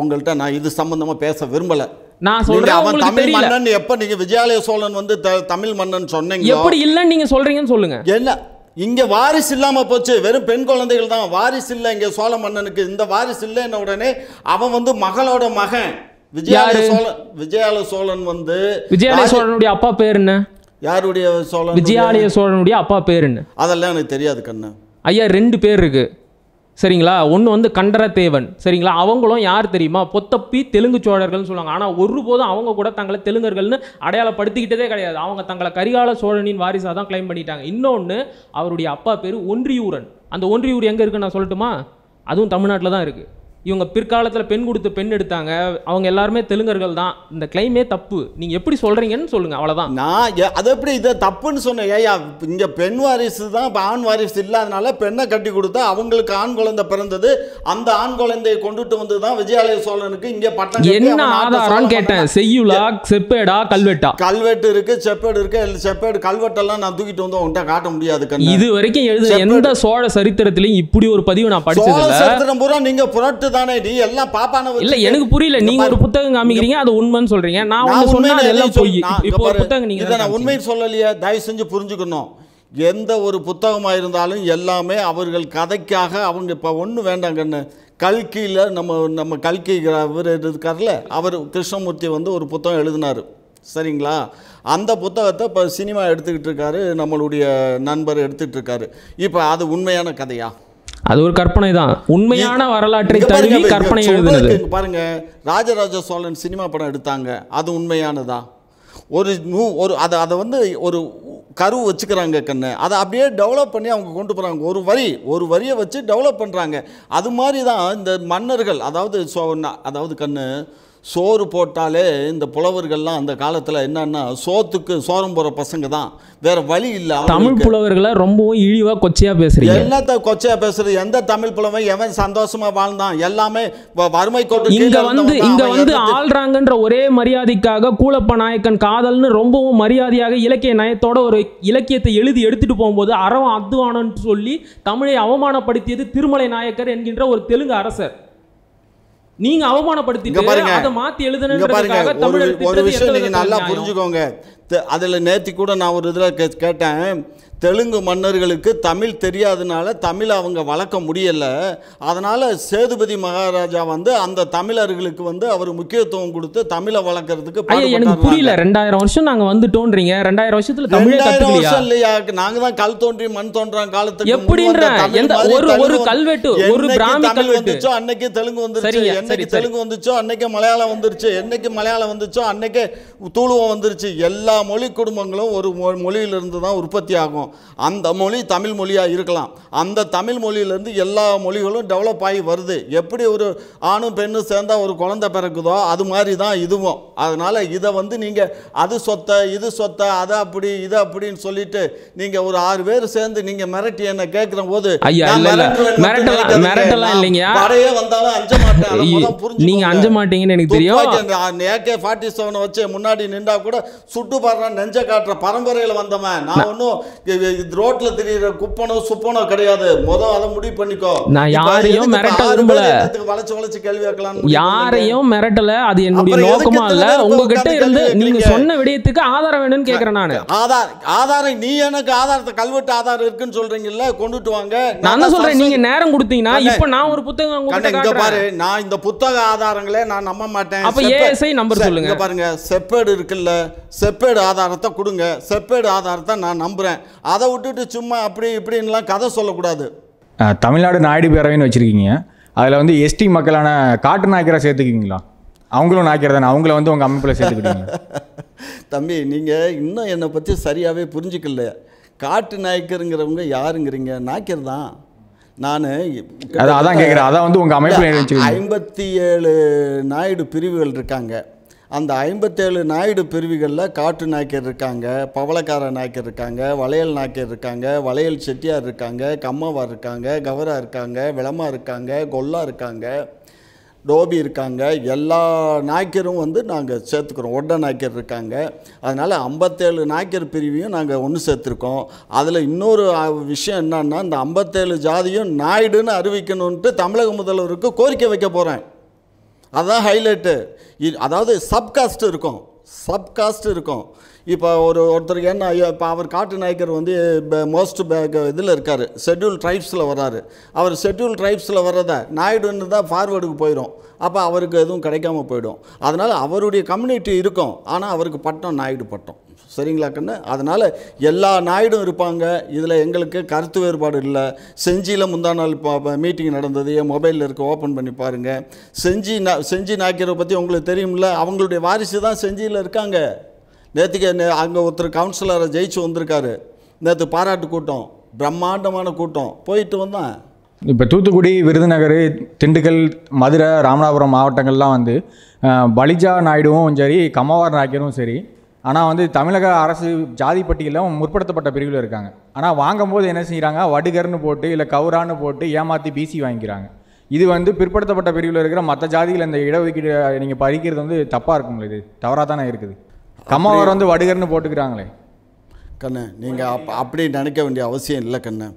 உங்கள்கிட்ட நான் இது சம்பந்தமா பேச விரும்பல. நான் சொல்றேன் அவன் தமிழ் மன்னன். எப்ப நீங்க விஜயாலய சோழன் வந்து தமிழ் மன்னன் சொன்னீங்களோ? எப்படி இல்லைன்னு நீங்க சொல்றீங்கன்னு சொல்லுங்க. என்ன? இங்க வாரிசு இல்லாம போச்சு. வெறும் பெண் குழந்தைகள் தான். வாரிசு இல்ல இங்க சோழ மன்னனுக்கு. இந்த வாரிசு இல்லைன்ன உடனே அவன் வந்து மகளோட மகன். விஜயாலய யாரு? சோழன் விஜயாலய சோழன் வந்து விஜயாலய சோழனுடைய அப்பா பேர் என்ன? யாருடைய சோழன் விஜயாலய சோழனுடைய அப்பா பேர் என்ன? அதெல்லாம் எனக்கு தெரியாது கண்ணு. ஐயா ரெண்டு பேர் இருக்கு. சரிங்களா? ஒன்று வந்து கண்டரதேவன் சரிங்களா? அவங்களும் யார் தெரியுமா? பொத்தப்பி தெலுங்கு சோழர்கள்னு சொல்லுவாங்க. ஆனால் ஒருபோதும் அவங்க கூட தங்களை தெலுங்கர்கள்னு அடையாளப்படுத்திக்கிட்டதே கிடையாது. அவங்க தங்களை கரிகால சோழனின் வாரிசாக தான் கிளைம் பண்ணிட்டாங்க. இன்னொன்று அவருடைய அப்பா பேர் ஒன்றியூரன். அந்த ஒன்றியூர் எங்கே இருக்குன்னு நான் சொல்லட்டுமா? அதுவும் தமிழ்நாட்டில் தான் இருக்குது இவங்க பிற்காலத்தில் பெண் கொடுத்து பெண் எடுத்தாங்க. அவங்க எல்லாருமே தெலுங்கர்கள் தான். இந்த கிளைமே தப்பு. நீங்கள் எப்படி சொல்கிறீங்கன்னு சொல்லுங்கள் அவ்வளோதான் நான் அது எப்படி இதை தப்புன்னு சொன்னேன். ஏயா இங்க பெண் வாரிசு தான் இப்போ ஆண் வாரிசு இல்லாதனால பெண்ணை கட்டி கொடுத்தா அவங்களுக்கு ஆண் குழந்தை பிறந்தது. அந்த ஆண் குழந்தையை கொண்டுட்டு வந்து தான் விஜயாலய சோழனுக்கு இங்க பட்டம் என்ன ஆதாரம் கேட்டேன். செய்யுளா செப்பேடா கல்வெட்டா? கல்வெட்டு இருக்கு செப்பேடு இருக்கு. செப்பேடு கல்வெட்டெல்லாம் நான் தூக்கிட்டு வந்து உன்கிட்ட காட்ட முடியாது இது வரைக்கும் செப்பேடு. எந்த சோழ சரித்திரத்திலையும் இப்படி ஒரு பதிவு நான் சோழ படிச்சதில்ல சரித்திரம் பூரா நீங்க புரட்டு தானே நீ எல்லாம் பாப்பான இல்ல எனக்கு புரியல. நீங்க ஒரு புத்தகம் காமிக்கிறீங்க அது உண்மைன்னு சொல்றீங்க. நான் ஒண்ணு சொன்னா உண்மையில அது எல்லாம் எதையும் பொய் இப்போ ஒரு புத்தகம் நீங்க நான். உண்மையை சொல்லலையே. தயவு செஞ்சு புரிஞ்சுக்கணும். எந்த ஒரு புத்தகமாக இருந்தாலும் எல்லாமே அவர்கள் கதைக்காக அவங்க இப்போ ஒன்றும் வேண்டாம் கண்ணு கல்கியில் நம்ம நம்ம கல்கி இவர் இருக்கார்ல அவர் கிருஷ்ணமூர்த்தி வந்து ஒரு புத்தகம் எழுதினார். சரிங்களா? அந்த புத்தகத்தை இப்போ சினிமா எடுத்துக்கிட்டு இருக்காரு நம்மளுடைய நண்பர் எடுத்துக்கிட்டு இருக்காரு. இப்போ அது உண்மையான கதையா? அது ஒரு கற்பனை தான் உண்மையான வரலாற்றை தழுவி கற்பனை எழுதுனது. பாருங்க ராஜராஜ சோழன் சினிமா படம் எடுத்தாங்க. அது உண்மையானதா? ஒரு நூ ஒரு அதை அதை வந்து ஒரு கரு வச்சுக்கிறாங்க கண்ணு. அதை அப்படியே டெவலப் பண்ணி அவங்க கொண்டு போகிறாங்க ஒரு வரி ஒரு வரியை வச்சு டெவலப் பண்ணுறாங்க அது மாதிரி தான் இந்த மன்னர்கள் அதாவது சோ அதாவது கண்ணு சோறு போட்டாலே இந்த புலவர்கள்லாம் அந்த காலத்தில் என்னன்னா சோத்துக்கு சோரம் போகிற பசங்க தான். வேற வழி இல்லை தமிழ் புலவர்களை ரொம்பவும் இழிவா கொச்சையா பேசுறீங்க. என்னத்த கொச்சையா பேசுறது? எந்த தமிழ் புலவன் எவன் சந்தோஷமா வாழ்ந்தான்? எல்லாமே வறுமை கோட்டு இங்க வந்து இங்க வந்து ஆள்றாங்கன்ற ஒரே மரியாதைக்காக கூலப்ப நாயக்கன் காதல்னு ரொம்பவும் மரியாதையாக இலக்கிய நயத்தோட ஒரு இலக்கியத்தை எழுதி எடுத்துட்டு போகும்போது அறவம் அத்துவானன்னு சொல்லி தமிழை அவமானப்படுத்தியது திருமலை நாயக்கர் என்கின்ற ஒரு தெலுங்கு அரசர். நீங்க அவமானப்படுத்திட்டு அதை மாத்தி எழுதுனதுக்காக ஒரு விஷயம் நீங்க நல்லா? புரிஞ்சுக்கோங்க. அதுல நேத்தி கூட நான் ஒரு இதுல கேட்டேன். தெலுங்கு மன்னர்களுக்கு தமிழ் தெரியாதனால தமிழை அவங்க வளர்க்க முடியல அதனால சேதுபதி மகாராஜா வந்து அந்த தமிழர்களுக்கு வந்து அவர் முக்கியத்துவம் கொடுத்து தமிழை வளர்க்கறதுக்கு எனக்கு. புரியல ரெண்டாயிரம் வருஷம் நாங்க வந்துட்டோன்றீங்க ரெண்டாயிரம் வருஷத்துல ரெண்டாயிரம் வருஷம் இல்லையா நாங்க தான் கல் தோன்றி மண் தோன்றான் காலத்துக்கு எப்படின்ற? வந்த ஒரு- ஒரு வந்து- கல்வெட்டு, ஒரு பிராமி கல்வெட்டு. வந்துச்சோ அன்னைக்கு தெலுங்கு வந்துருச்சு என்னைக்கு. தெலுங்கு வந்துச்சோ அன்னைக்கு மலையாளம் வந்துருச்சு என்னைக்கு மலையாளம் வந்துச்சோ அன்னைக்கே தூளுவம் வந்துருச்சு எல்லா மொழி குடும்பங்களும் ஒரு மொழியிலிருந்து தான் உற்பத்தி ஆகும் அந்த மொழி தமிழ் மொழியா இருக்கலாம். அந்த தமிழ் மொழியிலேருந்து எல்லா மொழிகளும் டெவலப் ஆகி வருது. எப்படி ஒரு ஆணும் பெண்ணும் சேர்ந்தா ஒரு குழந்தை பிறக்குதோ அது மாதிரி தான் இதுவும். அதனால இதை வந்து நீங்க அது சொத்தை இது சொத்தை அதை அப்படி இது அப்படின்னு சொல்லிட்டு நீங்க ஒரு ஆறு பேர் சேர்ந்து நீங்க மிரட்டி என்ன கேட்கிற போது மிரட்டலாம், இல்லைங்கய்யா. படையே வந்தாலும் அஞ்ச மாட்டேன். அதை முதல்ல புரிஞ்சுக்கோங்க. நீங்க அஞ்ச மாட்டீங்கன்னு எனக்கு தெரியும். ஏகே ஃபார்ட்டி செவனை வச்சு முன்னாடி நின்றா கூட சுட்டு பாடுறான் நெஞ்ச காட்டுற பரம்பரையில் வந்தவன். நான் ஒன்றும் ரோட்ல தெரியுற குப்பனோ சுப்பனோ கிடையாது. முதல் அதை முடிவு பண்ணிக்கோ. நான் யாரையும் மிரட்ட விரும்பல. வளைச்சு வளைச்சு கேள்வி கேட்கலாம் யாரையும் மிரட்டல. அது என்னுடைய நோக்கமா இல்ல. உங்ககிட்ட இருந்து நீங்க? சொன்ன விடயத்துக்கு ஆதாரம் வேணும்னு கேக்குறேன் நானு. ஆதார் ஆதாரம் நீ எனக்கு ஆதாரத்தை கல்வெட்டு ஆதாரம் இருக்குன்னு சொல்றீங்கல்ல கொண்டுட்டு வாங்க. நான் தான் சொல்றேன் நீங்க நேரம் கொடுத்தீங்கன்னா இப்ப நான் ஒரு புத்தகம் உங்ககிட்ட பாரு நான் இந்த புத்தக ஆதாரங்களே நான் நம்ப மாட்டேன். அப்ப number செ- சொல்லுங்க. பாருங்க செப்பேடு இருக்குல்ல செப்பேடு ஆதாரத்தை கொடுங்க. செப்பேடு ஆதாரத்தை நான் நம்புறேன். அதை விட்டுட்டு சும்மா அப்படி இப்படின்லாம் கதை சொல்லக்கூடாது. தமிழ்நாடு நாயுடு பேரவைன்னு வச்சுருக்கீங்க. அதில் வந்து எஸ்டி மக்களான காட்டு நாய்க்கரை சேர்த்துக்குவீங்களா அவங்களும் நாய்க்கர் தானே அவங்கள வந்து உங்கள் அமைப்பில் சேர்த்துக்கிட்டீங்க தம்பி நீங்கள் இன்னும் என்னை பற்றி சரியாகவே புரிஞ்சுக்கல. காட்டு நாய்க்கருங்கிறவங்க யாருங்கிறீங்க? நாய்க்கர் தான். நான் அதான் அதான் கேட்குறேன் அதான் வந்து உங்கள் அமைப்பில் ஐம்பத்தி ஏழு நாயுடு பிரிவுகள் இருக்காங்க. அந்த ஐம்பத்தேழு நாயுடு பிரிவுகளில் காட்டு நாயக்கர் இருக்காங்க பவளக்கார நாயக்கர் இருக்காங்க வளையல் நாயக்கர் இருக்காங்க வளையல் செட்டியார் இருக்காங்க கம்மாவார் இருக்காங்க கவரா இருக்காங்க விளமா இருக்காங்க கொல்லா இருக்காங்க டோபி இருக்காங்க. எல்லா நாய்க்கரும் வந்து நாங்கள் சேர்த்துக்கிறோம். ஒட்ட நாய்க்கர் இருக்காங்க. அதனால் ஐம்பத்தேழு நாய்க்கர் பிரிவையும் நாங்கள் ஒன்று சேர்த்துருக்கோம். அதில் இன்னொரு விஷயம் என்னன்னா இந்த ஐம்பத்தேழு ஜாதியும் நாயுடுன்னு அறிவிக்கணுன்ட்டு தமிழக முதல்வருக்கு கோரிக்கை வைக்க போகிறேன் அதான் ஹைலைட்டு அதாவது சப்காஸ்ட் இருக்கும். சப்காஸ்ட் இருக்கும். இப்போ ஒரு ஒருத்தருக்கு என்ன இப்போ அவர் காட்டு நாயக்கர் வந்து மோஸ்ட் இதில் இருக்கார். ஷெட்யூல் ட்ரைப்ஸில் வராரு அவர் ஷெட்யூல் ட்ரைப்ஸில் வர்றத நாயுடுன்னு தான் ஃபார்வேர்டுக்கு போயிடும். அப்போ அவருக்கு எதுவும் கிடைக்காம போயிடும். அதனால் அவருடைய கம்யூனிட்டி இருக்கும். ஆனால் அவருக்கு பட்டம் நாயுடு பட்டம். சரிங்களா கண்ணு? அதனால் எல்லா நாயுடும் இருப்பாங்க. இதில் எங்களுக்கு கருத்து வேறுபாடு இல்லை. செஞ்சியில் முந்தா நாள் மீட்டிங் நடந்தது. என் மொபைலில் இருக்க ஓப்பன் பண்ணி பாருங்கள் செஞ்சி நா செஞ்சி நாய்க்கரை பற்றி உங்களுக்கு தெரியும்ல? அவங்களுடைய வாரிசு தான் செஞ்சியில் இருக்காங்க. நேற்றுக்கு அங்கே ஒருத்தர் கவுன்சிலரை ஜெயிச்சு வந்திருக்காரு. நேற்று பாராட்டு கூட்டம். பிரம்மாண்டமான கூட்டம். போயிட்டு வந்தான். இப்போ தூத்துக்குடி விருதுநகர் திண்டுக்கல் மதுரை ராமநாதபுரம் மாவட்டங்கள்லாம் வந்து பலிஜா நாயுடுவும் சரி கமவார் நாயக்கரும் சரி ஆனால் வந்து தமிழக அரசு ஜாதி பட்டியலில் முற்படுத்தப்பட்ட பிரிவில் இருக்காங்க. ஆனால் வாங்கும்போது என்ன செய்கிறாங்க வடுகர்னு போட்டு இல்லை கவுரான்னு போட்டு ஏமாற்றி பிசி வாங்கிக்கிறாங்க. இது வந்து பிற்படுத்தப்பட்ட பிரிவில் இருக்கிற மற்ற ஜாதிகள் இந்த இடஒதுக்கீடு நீங்கள் பறிக்கிறது வந்து தப்பாக இருக்குங்களா இது தவறாக தானே இருக்குது. கம்மவார் வந்து வடுகர்னு போட்டுக்கிறாங்களே. கண்ணு நீங்கள் அப் அப்படி நினைக்க வேண்டிய அவசியம் இல்லை கண்ணு.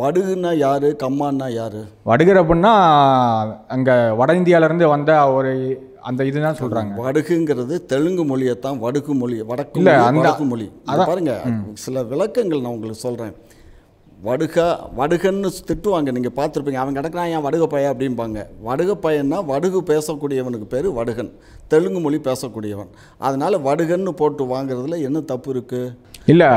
வடுகுன்னா யார்? கம்மான்னா யார்? வடுகர் அப்படின்னா அங்கே வட இந்தியாவிலேருந்து வந்த ஒரு அந்த இதுதான் சொல்கிறாங்க வடுகுங்கிறது தெலுங்கு மொழியைத்தான் வடுகு மொழி வடக்கு இல்ல, வடக்கு மொழி. அதான். பாருங்க சில விளக்கங்கள் நான் உங்களுக்கு சொல்கிறேன் வடுகா வடுகன்னு திட்டுவாங்க. நீங்கள் பார்த்துருப்பீங்க அவன் கிடக்குறான் என் வடுக பையன் அப்படிம்பாங்க. வடுக பையன்னா வடுகு பேசக்கூடியவனுக்கு பேர் வடுகன். தெலுங்கு மொழி பேசக்கூடியவன். அதனால் வடுகன்னு போட்டு வாங்குறதுல என்ன தப்பு இருக்குது இல்லை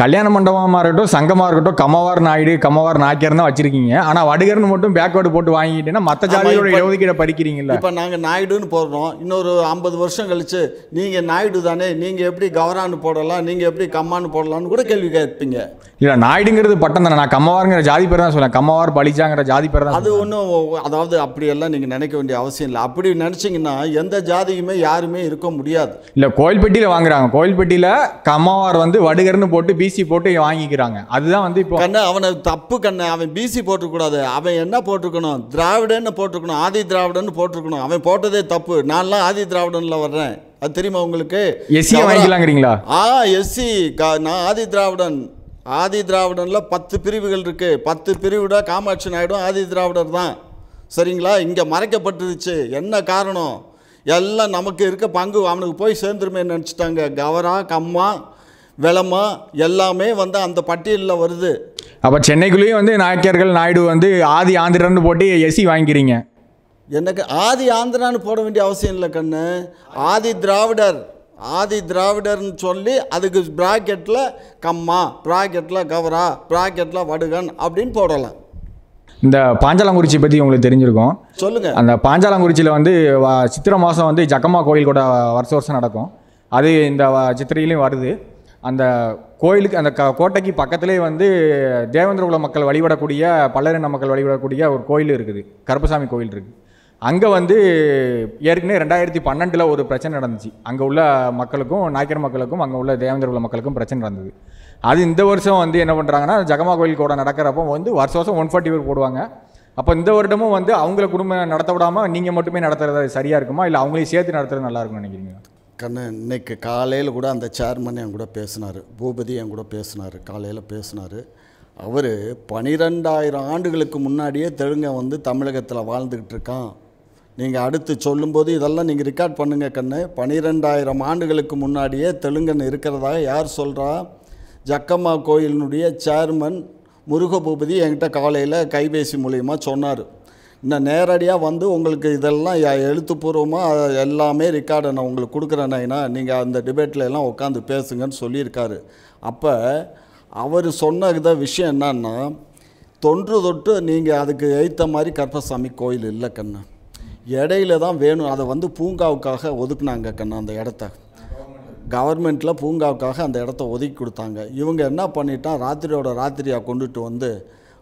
கல்யாண மண்டபமாக இருக்கட்டும் சங்கமாக இருக்கட்டும் கம்மவார் நாயுடு கம்மவார் நாய்க்கர் தான் வச்சிருக்கீங்க. ஆனால் வடுகர்னு மட்டும் பேக்வேர்டு போட்டு வாங்கிட்டீங்கன்னா மற்ற ஜாதியோட இடஒதுக்கீடை பறிக்கிறீங்கல்ல இப்போ நாங்கள் நாயுடுன்னு போடுறோம். இன்னொரு ஐம்பது வருஷம் கழிச்சு நீங்கள் நாயுடு தானே நீங்கள் எப்படி கவரான்னு போடலாம் நீங்கள் எப்படி கம்மான்னு போடலாம்னு கூட கேள்வி கேட்பீங்க. இல்லை நாயுடுங்கிறது பட்டம் தானே. நான் கம்மவாருங்கிற ஜாதி பேர் தான் சொல்லேன் கம்மவார் பலிஜாங்கிற ஜாதி பேர் தான் அது. ஒன்றும் அதாவது அப்படியெல்லாம் நீங்கள் நினைக்க வேண்டிய அவசியம் இல்லை. அப்படி நினச்சிங்கன்னா எந்த ஜாதியுமே யாருமே இருக்க முடியாது. இல்லை கோயில்பட்டியில் வாங்குறாங்க. கோயில்பட்டியில் கம்மவார் வந்து வடுகர்னு போட்டு பிசி போட்டு வாங்கிக்கிறாங்க. அதுதான் வந்து இப்போ கண்ணு அவனை தப்பு கண்ணு. அவன் பிசி போட்டுக்கூடாது அவன் என்ன போட்டிருக்கணும்? திராவிடன்னு போட்டிருக்கணும். ஆதி திராவிடன்னு போட்டிருக்கணும். அவன் போட்டதே தப்பு. நான்லாம் ஆதி திராவிடன்ல வர்றேன். அது தெரியுமா உங்களுக்கு? எஸ்சியை வாங்கிக்கலாங்கிறீங்களா? ஆ எஸ்சி நான் ஆதி திராவிடன். ஆதி திராவிடன்ல பத்து பிரிவுகள் இருக்கு. பத்து பிரிவுட காமாட்சி நாயுடும் ஆதி திராவிடர் தான். சரிங்களா? இங்கே மறைக்கப்பட்டுருச்சு. என்ன காரணம்? எல்லாம் நமக்கு இருக்க பங்கு. அவனுக்கு போய் சேர்ந்துருமே நினச்சிட்டாங்க. கவரா கம்மா விளமா எல்லாமே வந்து அந்த பட்டியலில் வருது. அப்போ சென்னைக்குள்ளேயும் வந்து நாயக்கர்கள் நாயுடு வந்து ஆதி ஆந்திரன்னு போட்டு எஸ்சி வாங்கிக்கிறீங்க. எனக்கு ஆதி ஆந்திரான்னு போட வேண்டிய அவசியம் இல்லை கண்ணு. ஆதி திராவிடர் ஆதி திராவிடர்னு சொல்லி அதுக்கு ப்ராக்கெட்டில் கம்மா ப்ராக்கெட்டில் கவரா ப்ராக்கெட்டில் வடுகன் அப்படின்னு போடலாம். இந்த பாஞ்சாலங்குறிச்சி பற்றி உங்களுக்கு தெரிஞ்சிருக்கும். சொல்லுங்கள் அந்த பாஞ்சாலங்குறிச்சியில் வந்து சித்திரை மாதம் வந்து ஜக்கம்மா கோயில் கூட வருஷம் வருஷம் நடக்கும். அது இந்த சித்திரையிலையும் வருது. அந்த கோயிலுக்கு அந்த க கோட்டைக்கு பக்கத்திலே வந்து தேவேந்திரகுல மக்கள் வழிபடக்கூடிய பல்லரின மக்கள் வழிபடக்கூடிய ஒரு கோயில் இருக்குது. கருப்பசாமி கோயில் இருக்குது. அங்கே வந்து ஏற்கனவே ரெண்டாயிரத்தி பன்னெண்டில் ஒரு பிரச்சனை நடந்துச்சு. அங்கே உள்ள மக்களுக்கும் நாயக்கர் மக்களுக்கும் அங்கே உள்ள தேவேந்திரகுல மக்களுக்கும் பிரச்சனை நடந்தது. அது இந்த வருஷம் வந்து என்ன பண்ணுறாங்கன்னா ஜகமா கோயில் கூட நடக்கிறப்போ வந்து வருஷம் வருஷம் ஒன் ஃபார்ட்டி ஃபோர் போடுவாங்க. அப்போ இந்த வருடமும் வந்து அவங்கள குடும்பம் நடத்த விடாமல் நீங்கள் மட்டுமே நடத்துறது சரியாக இருக்குமா? இல்லை அவங்களையும் சேர்த்து நடத்துறது நல்லா இருக்கும்னு நினைக்கிறீங்க கண்ணு இன்னைக்கு காலையில் கூட அந்த சேர்மன் என் கூட பேசினார். பூபதி என் கூட பேசினார். காலையில் பேசினார். அவர் பனிரெண்டாயிரம் ஆண்டுகளுக்கு முன்னாடியே தெலுங்க வந்து தமிழகத்தில் வாழ்ந்துக்கிட்டு இருக்கான். நீங்கள் அடுத்து சொல்லும்போது இதெல்லாம் நீங்கள் ரெக்கார்ட் பண்ணுங்கள் கண்ணு. பனிரெண்டாயிரம் ஆண்டுகளுக்கு முன்னாடியே தெலுங்கன் இருக்கிறதா யார் சொல்கிறா ஜக்கம்மா கோயிலினுடைய சேர்மன் முருகபூபதி என்கிட்ட காலையில் கைபேசி மூலியமாக சொன்னார். இன்னும் நேரடியாக வந்து உங்களுக்கு இதெல்லாம் எழுத்துப்பூர்வமாக எல்லாமே ரெக்கார்டை நான் உங்களுக்கு கொடுக்குறேன்னா நீங்கள் அந்த டிபேட்டில் எல்லாம் உட்காந்து பேசுங்கன்னு சொல்லியிருக்காரு. அப்போ அவர் சொன்ன இத விஷயம் என்னன்னா தொன்று தொட்டு நீங்கள் அதுக்கு ஏற்ற மாதிரி கருப்பசாமி கோயில் இல்லை கண்ணு. இடையில தான் வேணும். அதை வந்து பூங்காவுக்காக ஒதுக்குனாங்க கண்ணு அந்த இடத்த. கவர்மெண்ட்டில் பூங்காவுக்காக அந்த இடத்த ஒதுக்கி கொடுத்தாங்க. இவங்க என்ன பண்ணிட்டான்? ராத்திரியோட ராத்திரியாக கொண்டுட்டு வந்து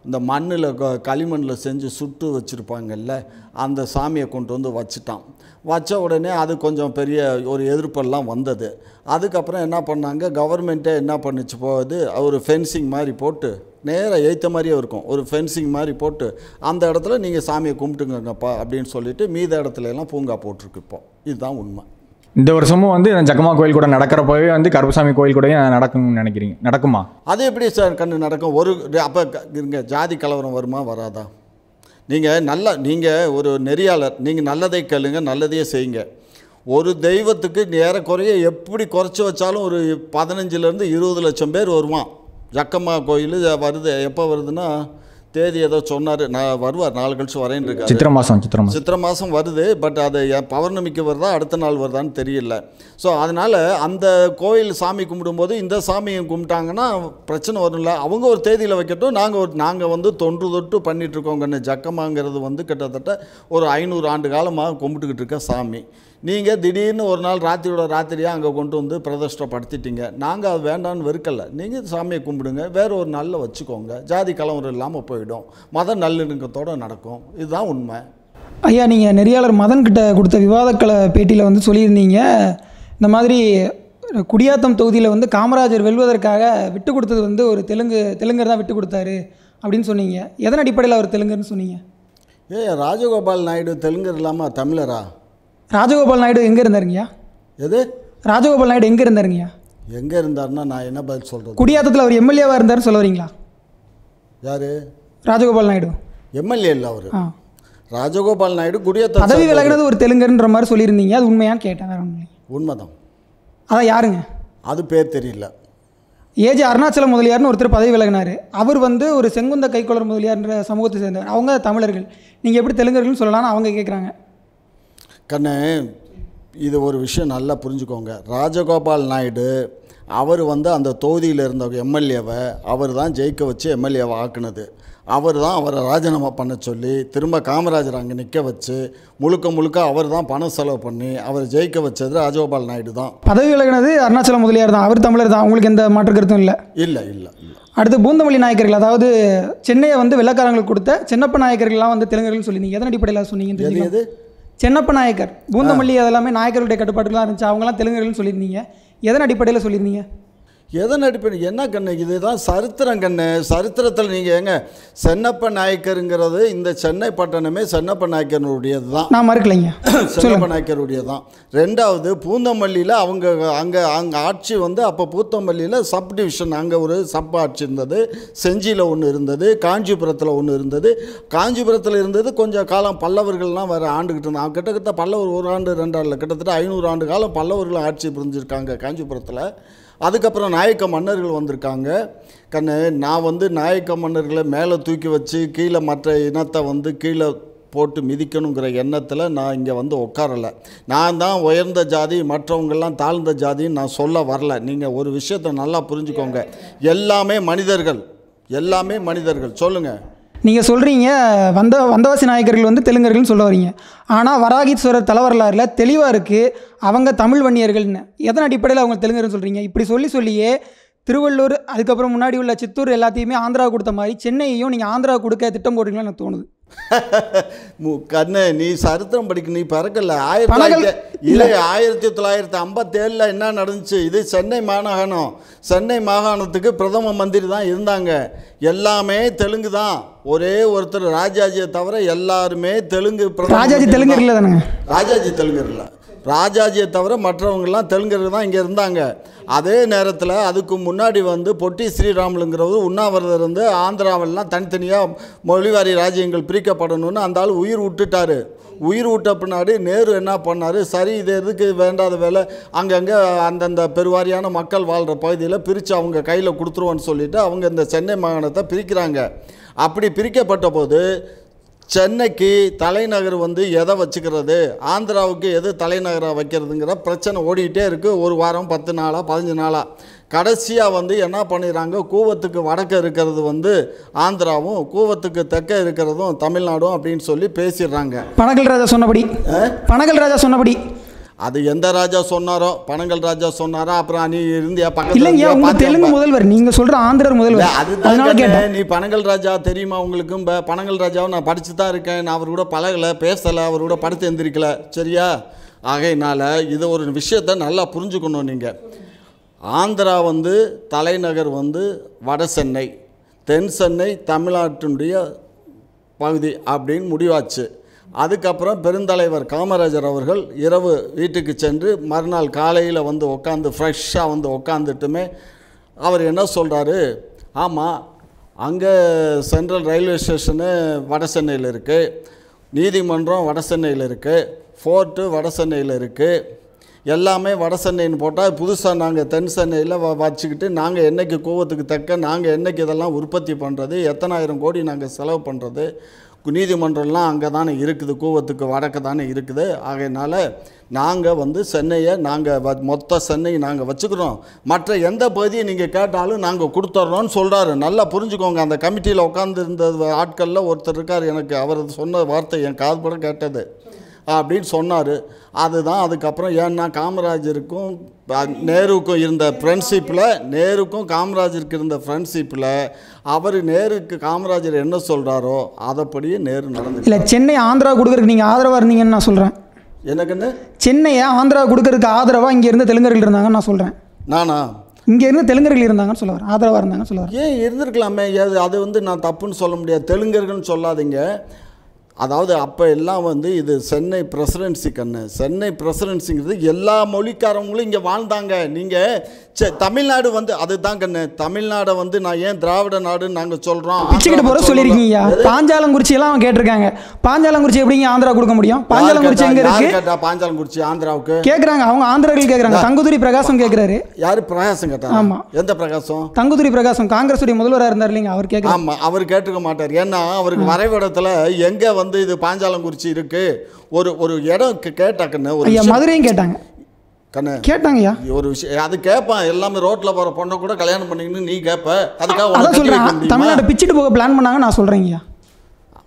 இந்த மண்ணில் களிமண்ணில் செஞ்சு சுட்டு வச்சுருப்பாங்கல்ல அந்த சாமியை கொண்டு வந்து வச்சுட்டான். வச்ச உடனே அது கொஞ்சம் பெரிய ஒரு எதிர்ப்பெல்லாம் வந்தது. அதுக்கப்புறம் என்ன பண்ணாங்க கவர்மெண்ட்டே என்ன பண்ணுச்சு போகுது ஒரு ஃபென்சிங் மாதிரி போட்டு நேராக ஏற்ற மாதிரியே இருக்கும். ஒரு ஃபென்சிங் மாதிரி போட்டு அந்த இடத்துல நீங்கள் சாமியை கும்பிட்டுங்கப்பா அப்படின்னு சொல்லிட்டு மீத இடத்துல எல்லாம் பூங்கா போட்டிருக்கு இப்போ. இதுதான் உண்மை. இந்த வருஷமும் வந்து ஜக்கமா கோயில் கூட நடக்கிறப்பவே வந்து கருப்பசாமி கோயில் கூடயும் நடக்கும்னு நினைக்கிறீங்க. நடக்குமா? அது எப்படி சார் கண்ணு நடக்கும்? ஒரு அப்போ இருங்க ஜாதி கலவரம் வருமா வராதா? நீங்கள் நல்ல நீங்கள் ஒரு நெறியாளர் நீங்கள் நல்லதை கேளுங்க நல்லதையே செய்யுங்க. ஒரு தெய்வத்துக்கு ஏறக்குறைய எப்படி குறைச்சி வச்சாலும் ஒரு பதினஞ்சுலேருந்து இருபது லட்சம் பேர் வருவான். ஜக்கம்மா கோயில் வருது எப்போ வருதுன்னா தேதி ஏதோ சொன்னார். நான் வருவார். நாலு கழிச்சு வரேன்னு இருக்காரு. சித்திரை மாதம் சித்திரை மாதம் சித்திரை மாதம் வருது. பட் அது எ- பௌர்ணமிக்கு வருதா அடுத்த நாள் வருதான்னு தெரியல. ஸோ அதனால் அந்த கோயில் சாமி கும்பிடும்போது இந்த சாமியை கும்பிட்டாங்கன்னா பிரச்சனை வரும்ல. அவங்க ஒரு தேதியில் வைக்கட்டும். நாங்கள் ஒரு நாங்கள் வந்து தொன்று தொட்டு பண்ணிட்டு இருக்கோங்கன்னு ஜக்கமாங்கிறது வந்து கிட்டத்தட்ட ஒரு ஐநூறு ஆண்டு காலமாக கும்பிட்டுக்கிட்டு இருக்க சாமி. நீங்கள் திடீர்னு ஒரு நாள் ராத்திரியோட ராத்திரியாக அங்கே கொண்டு வந்து பிரதிஷ்டப்படுத்திட்டீங்க. நாங்கள் அது வேண்டான்னு வெறுக்கலை. நீங்கள் சாமியை கும்பிடுங்க. வேற ஒரு நாளில் வச்சுக்கோங்க. ஜாதி கலவரம் இல்லாமல் போயிடும். மத நல்லிணக்கத்தோடு நடக்கும். இதுதான் உண்மை. ஐயா நீங்கள் நெறியாளர் மதன் கிட்ட கொடுத்த விவாதக்கள பேட்டியில் வந்து சொல்லியிருந்தீங்க. இந்த மாதிரி குடியாத்தம் தொகுதியில் வந்து காமராஜர் வெல்வதற்காக விட்டு கொடுத்தது வந்து ஒரு தெலுங்கு தெலுங்கர் தான் விட்டு கொடுத்தாரு அப்படின்னு சொன்னீங்க. எதன் அடிப்படையில் அவர் தெலுங்கர்னு சொன்னீங்க? ஏ ராஜகோபால் நாயுடு தெலுங்கர் இல்லாமல் தமிழரா? ராஜகோபால் நாயுடு எங்கே இருந்தாருங்கய்யா? எது? ராஜகோபால் நாயுடு எங்கே இருந்தாருங்கய்யா? எங்கே இருந்தாருன்னா நான் என்ன பதில் சொல்கிறது குடியாத்தத்தில் அவர் எம்எல்ஏவாக இருந்தாருன்னு சொல்ல வரீங்களா? யார்? ராஜகோபால் நாயுடு. எம்எல்ஏ இல்லை அவர். ராஜகோபால் நாயுடு குடியத்த பதவி விலகினது ஒரு தெலுங்கர்ன்ற மாதிரி சொல்லியிருந்தீங்க. அது உண்மையான்னு கேட்டேன் வேற இல்லை உண்மைதான். அதான் யாருங்க? அது பேர் தெரியல. ஏஜே அருணாச்சல முதலியார்னு ஒருத்தர் பதவி விலகினார். அவர் வந்து ஒரு செங்குந்த கைக்கொளர் முதலியார்ன்ற சமூகத்தை சேர்ந்தவர். அவங்க தமிழர்கள். நீங்கள் எப்படி தெலுங்கர்கள்னு சொல்லலாம்னு அவங்க கேட்குறாங்க கண்ணு இது ஒரு விஷயம் நல்லா புரிஞ்சுக்கோங்க. ராஜகோபால் நாயுடு அவர் வந்து அந்த தொகுதியில் இருந்த எம்எல்ஏவை அவர் தான் ஜெயிக்க வச்சு எம்எல்ஏவை ஆக்குனது. அவர் தான் அவரை ராஜினாமா பண்ண சொல்லி திரும்ப காமராஜர் அங்கே நிற்க வச்சு முழுக்க முழுக்க அவர் தான் பணம் செலவு பண்ணி அவர் ஜெயிக்க வச்சது ராஜகோபால் நாயுடு தான். பதவி விலகினது அருணாச்சல முதலியார் தான். அவர் தமிழர் தான். உங்களுக்கு எந்த மாற்று கருத்தும் இல்லை. இல்லை இல்லை இல்லை. அடுத்து பூந்தமல்லி நாயக்கர்கள் அதாவது சென்னையை வந்து வெள்ளக்காரங்களுக்கு கொடுத்த சென்னப்ப நாயக்கர்கள்லாம் வந்து தெலுங்கர்கள் சொல்லியிருந்தீங்க எதன் அடிப்படையில். எது? சென்னப்ப நாயக்கர் பூந்தமல்லி அதெல்லாமே நாயக்கருடைய கட்டுப்பாட்டுலாம் இருந்துச்சு. அவங்களாம் தெலுங்கர்கள்னு சொல்லியிருந்தீங்க. எதன் அடிப்படையில் சொல்லியிருந்தீங்க? எதன் அடிப்படை என்ன கண்ணு? இதுதான் சரித்திரம் கண்ணு. சரித்திரத்தில் நீங்கள் ஏங்க சென்னப்ப நாயக்கருங்கிறது இந்த சென்னை பட்டணமே சென்னப்ப நாயக்கருடையது தான் நான் மறுக்கலைங்க. சென்னப்ப நாயக்கருடைய தான் ரெண்டாவது பூந்தமல்லியில் அவங்க அங்கே அங்கே ஆட்சி வந்து அப்போ பூந்தமல்லியில் சப் டிவிஷன் அங்கே ஒரு சப் ஆட்சி இருந்தது. செஞ்சியில் ஒன்று இருந்தது. காஞ்சிபுரத்தில் ஒன்று இருந்தது. காஞ்சிபுரத்தில் இருந்தது கொஞ்சம் காலம் பல்லவர்கள்லாம் வேறு ஆண்டுகிட்டு இருந்தாங்க கிட்டத்தட்ட பல்லவர் ஒரு ஆண்டு ரெண்டு ஆண்டில் கிட்டத்தட்ட ஐநூறு ஆண்டு காலம் பல்லவர்கள் ஆட்சி புரிஞ்சிருக்காங்க காஞ்சிபுரத்தில். அதுக்கப்புறம் நாயக்க மன்னர்கள் வந்திருக்காங்க. கண்ணு நான் வந்து நாயக்க மன்னர்களை மேலே தூக்கி வச்சு கீழே மற்ற இனத்தை வந்து கீழே போட்டு மிதிக்கணுங்கிற எண்ணத்தில் நான் இங்கே வந்து உட்காரலை. நான் தான் உயர்ந்த ஜாதி மற்றவங்கெல்லாம் தாழ்ந்த ஜாதின்னு நான் சொல்ல வரல. நீங்கள் ஒரு விஷயத்தை நல்லா புரிஞ்சுக்கோங்க. எல்லாமே மனிதர்கள். எல்லாமே மனிதர்கள். சொல்லுங்கள் நீங்கள் சொல்கிறீங்க வந்த வந்தவாசி நாயக்கர்கள் வந்து தெலுங்கர்கள்னு சொல்ல வரீங்க. ஆனால் வராகீஸ்வரர் தலைவரலாறில் தெளிவாக இருக்குது அவங்க தமிழ் வன்னியர்கள்னு. எதன் அடிப்படையில் அவங்க தெலுங்கர்னு சொல்கிறீங்க இப்படி சொல்லி சொல்லியே திருவள்ளூர் அதுக்கப்புறம் முன்னாடி உள்ள சித்தூர் எல்லாத்தையுமே ஆந்திரா கொடுத்த மாதிரி சென்னையையும் நீங்கள் ஆந்திரா கொடுக்க திட்டம் போடுறீங்கன்னு எனக்கு தோணுது. கண்ணு நீ சரித்திரம் படிக்க நீ பிறக்கல. ஆயிரத்தி தொள்ளாயிரத்தி இல்லை. ஆயிரத்தி தொள்ளாயிரத்தி ஐம்பத்தேழில் என்ன நடந்துச்சு? இது சென்னை மாகாணம் சென்னை மாகாணத்துக்கு பிரதம மந்திரி தான் இருந்தாங்க. எல்லாமே தெலுங்கு தான். ஒரே ஒருத்தர் ராஜாஜியை தவிர எல்லாருமே தெலுங்கு ராஜாஜி தான். இல்லை ராஜாஜி தெலுங்கர் இல்லை. ராஜாஜியை தவிர மற்றவங்கெல்லாம் தெலுங்கர்கள் தான் இங்கே இருந்தாங்க. அதே நேரத்தில் அதுக்கு முன்னாடி வந்து பொட்டி ஸ்ரீராமலுங்கிறவர் உண்ணாவிரதம் இருந்து ஆந்திராவெல்லாம் தனித்தனியாக மொழிவாரி ராஜ்யங்கள் பிரிக்கப்படணும்னு அந்த ஆள் உயிர் விட்டுட்டாரு உயிர் விட்ட பின்னாடி நேரு என்ன பண்ணார்? சரி இது எதுக்கு வேண்டாத வேலை? அங்கங்கே அந்தந்த பெருவாரியான மக்கள் வாழ்கிற பகுதியில் பிரித்து அவங்க கையில் கொடுத்துருவோன்னு சொல்லிவிட்டு அவங்க இந்த சென்னை மாகாணத்தை பிரிக்கிறாங்க. அப்படி பிரிக்கப்பட்ட போது சென்னைக்கு தலைநகர் வந்து எதை வச்சுக்கிறது? ஆந்திராவுக்கு எது தலைநகராக வைக்கிறதுங்கிற பிரச்சனை ஓடிக்கிட்டே இருக்குது ஒரு வாரம் பத்து நாளாக பதினஞ்சு நாளாக கடைசியாக வந்து என்ன பண்ணிடுறாங்க? கூவத்துக்கு வடக்க இருக்கிறது வந்து ஆந்திராவும் கூவத்துக்கு தெற்க இருக்கிறதும் தமிழ்நாடும் அப்படின்னு சொல்லி பேசிடுறாங்க. பனகல் ராஜா சொன்னபடி. பனகல் ராஜா சொன்னபடி. அது எந்த ராஜா சொன்னாரோ பனங்கல் ராஜா சொன்னாரோ அப்புறம் நீ இருந்தியா பக்கத்துல? தெலுங்கு முதல்வர் நீங்கள் சொல்கிற ஆந்திரர் இல்ல, முதல்வர் அதுதான் நீ பனங்கல் ராஜா தெரியுமா உங்களுக்கும் ப- பனங்கல் ராஜாவை நான் படிச்சு தான் இருக்கேன். நான் அவர் கூட பழகலை பேசலை அவர் கூட படுத்து எந்திரிக்கல. சரியா? ஆகையினால இது ஒரு விஷயத்தை நல்லா புரிஞ்சுக்கணும் நீங்கள் ஆந்திரா வந்து தலைநகர் வந்து வட சென்னை தென் சென்னை தமிழ்நாட்டினுடைய பகுதி அப்படின்னு முடிவாச்சு. அதுக்கப்புறம் பெருந்தலைவர் காமராஜர் அவர்கள் இரவு வீட்டுக்கு சென்று மறுநாள் காலையில் வந்து உட்காந்து ஃப்ரெஷ்ஷாக வந்து உட்காந்துட்டுமே அவர் என்ன சொல்கிறாரு ஆமாம் அங்கே சென்ட்ரல் ரயில்வே ஸ்டேஷனு வட சென்னையில் இருக்குது நீதிமன்றம் வட சென்னையில் இருக்குது ஃபோர்ட்டு வட சென்னையில் இருக்குது எல்லாமே வட சென்னைன்னு போட்டால் புதுசாக நாங்கள் தென் சென்னையில் வ வச்சுக்கிட்டு நாங்கள் என்னைக்கு கோவத்துக்கு தக்க நாங்கள் என்னைக்கு இதெல்லாம் உற்பத்தி பண்ணுறது எத்தனாயிரம் கோடி நாங்கள் செலவு பண்ணுறது நீதிமன்றம்லாம் அங்கே தானே இருக்குது கூவத்துக்கு வடக்கு தானே இருக்குது. ஆகையினால நாங்கள் வந்து சென்னையை நாங்கள் வ மொத்த சென்னை நாங்கள் வச்சுக்கிறோம். மற்ற எந்த பகுதியை நீங்கள் கேட்டாலும் நாங்கள் கொடுத்துட்றோன்னு சொல்கிறாரு நல்லா புரிஞ்சுக்கோங்க. அந்த கமிட்டியில் உட்காந்துருந்த ஆட்களில் ஒருத்தர் இருக்கார். எனக்கு அவர் சொன்ன வார்த்தை என் காதுபட கேட்டது. அப்படின்னு சொன்னார். அதுதான் அதுக்கப்புறம் ஏன்னா காமராஜருக்கும் நேருவுக்கும் இருந்த ஃப்ரெண்ட்ஷிப்பில் நேருக்கும் காமராஜருக்கு இருந்த ஃப்ரெண்ட்ஷிப்பில் அவர் நேருக்கு காமராஜர் என்ன சொல்கிறாரோ அதைப்படியே நேரு நடந்து இல்லை சென்னை ஆந்திரா கொடுக்கறதுக்கு நீங்கள் ஆதரவாக இருந்தீங்கன்னு நான் சொல்கிறேன் எனக்குன்னு சென்னையை ஆந்திரா கொடுக்கறதுக்கு ஆதரவாக இங்கே இருந்து தெலுங்கர்கள் இருந்தாங்கன்னு நான் சொல்கிறேன் நானா? இங்கே இருந்து தெலுங்கர்கள் இருந்தாங்கன்னு சொல்ல வரேன் ஆதரவாக இருந்தாங்கன்னு சொல்ல வரேன் ஏன் இருந்திருக்கலாமே? அது வந்து நான் தப்புன்னு சொல்ல முடியாது. தெலுங்கர்கள்னு சொல்லாதீங்க. அதாவது அப்போ எல்லாம் வந்து இது சென்னை பிரசிடென்சி கண்ணு. சென்னை பிரசிடென்சிங்கிறது எல்லா மொழிக்காரவங்களும் இங்கே வாழ்ந்தாங்க. நீங்கள் சே தமிழ்நாடு வந்து அதுதான் கண்ணு. தமிழ்நாடை வந்து நான் ஏன் திராவிட நாடுன்னு நாங்கள் சொல்கிறோம் பிச்சுக்கிட்டு போகிற சொல்லியிருக்கீங்க பாஞ்சாலங்குறிச்சி எல்லாம் அவன் கேட்டிருக்காங்க. பாஞ்சாலங்குறிச்சி எப்படிங்க ஆந்திரா கொடுக்க முடியும்? பாஞ்சாலங்குறிச்சி எங்கே இருக்கு? கேட்டா பாஞ்சாலங்குறிச்சி ஆந்திராவுக்கு? கேட்குறாங்க அவங்க ஆந்திரர்கள் கேட்குறாங்க தங்குதுரி பிரகாசம் கேட்குறாரு யாரு பிரகாசம் கேட்டா ஆமா. எந்த பிரகாசம்? தங்குதுரி பிரகாசம். காங்கிரஸ் உடைய முதல்வராக இருந்தார் இல்லைங்க? அவர் கேட்குறாங்க ஆமா. அவர் கேட்டுக்க மாட்டார். ஏன்னா அவருக்கு வரைபடத்துல எங்க வந்து இது பாஞ்சாலங்குறிச்சி இருக்கு. ஒரு ஒரு இடம் கேட்டாக்கன்னு ஒரு மதுரையும் கேட்டாங்க. கண்ணு. கேட்டாங்கய்யா. ஒரு விஷயம். அது கேட்பான் எல்லாமே ரோட்ல போற பொண்ணை கூட கல்யாணம் பண்ணிக்கணும் நீ கேட்ப அதுக்காக அதான் சொல்கிறேன் முடியுமா? தமிழ்நாட்டை பிச்சுட்டு போக பிளான் பண்ணாங்க நான் சொல்கிறேங்கய்யா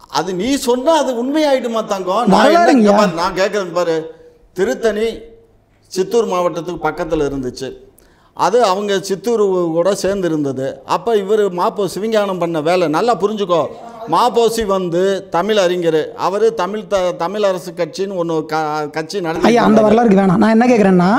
அது நீ சொன்னா அது உண்மையாயிடுமா தங்கம்? நான் நான் கேட்கறது பாரு. திருத்தணி சித்தூர் மாவட்டத்துக்கு பக்கத்தில் இருந்துச்சு. அது அவங்க சித்தூர் கூட சேர்ந்து இருந்தது அப்போ இவர் மாப்போ சிவிஞானம் பண்ண வேலை நல்லா புரிஞ்சுக்கோ. மாப்போசி வந்து தமிழ் அறிஞர். அவர் தமிழ் த தமிழ் அரசு கட்சின்னு ஒன்று க கட்சி ஐயா அந்த நடத்தி வரலாறுக்கு வேணாம். நான் என்ன கேட்குறேன்னா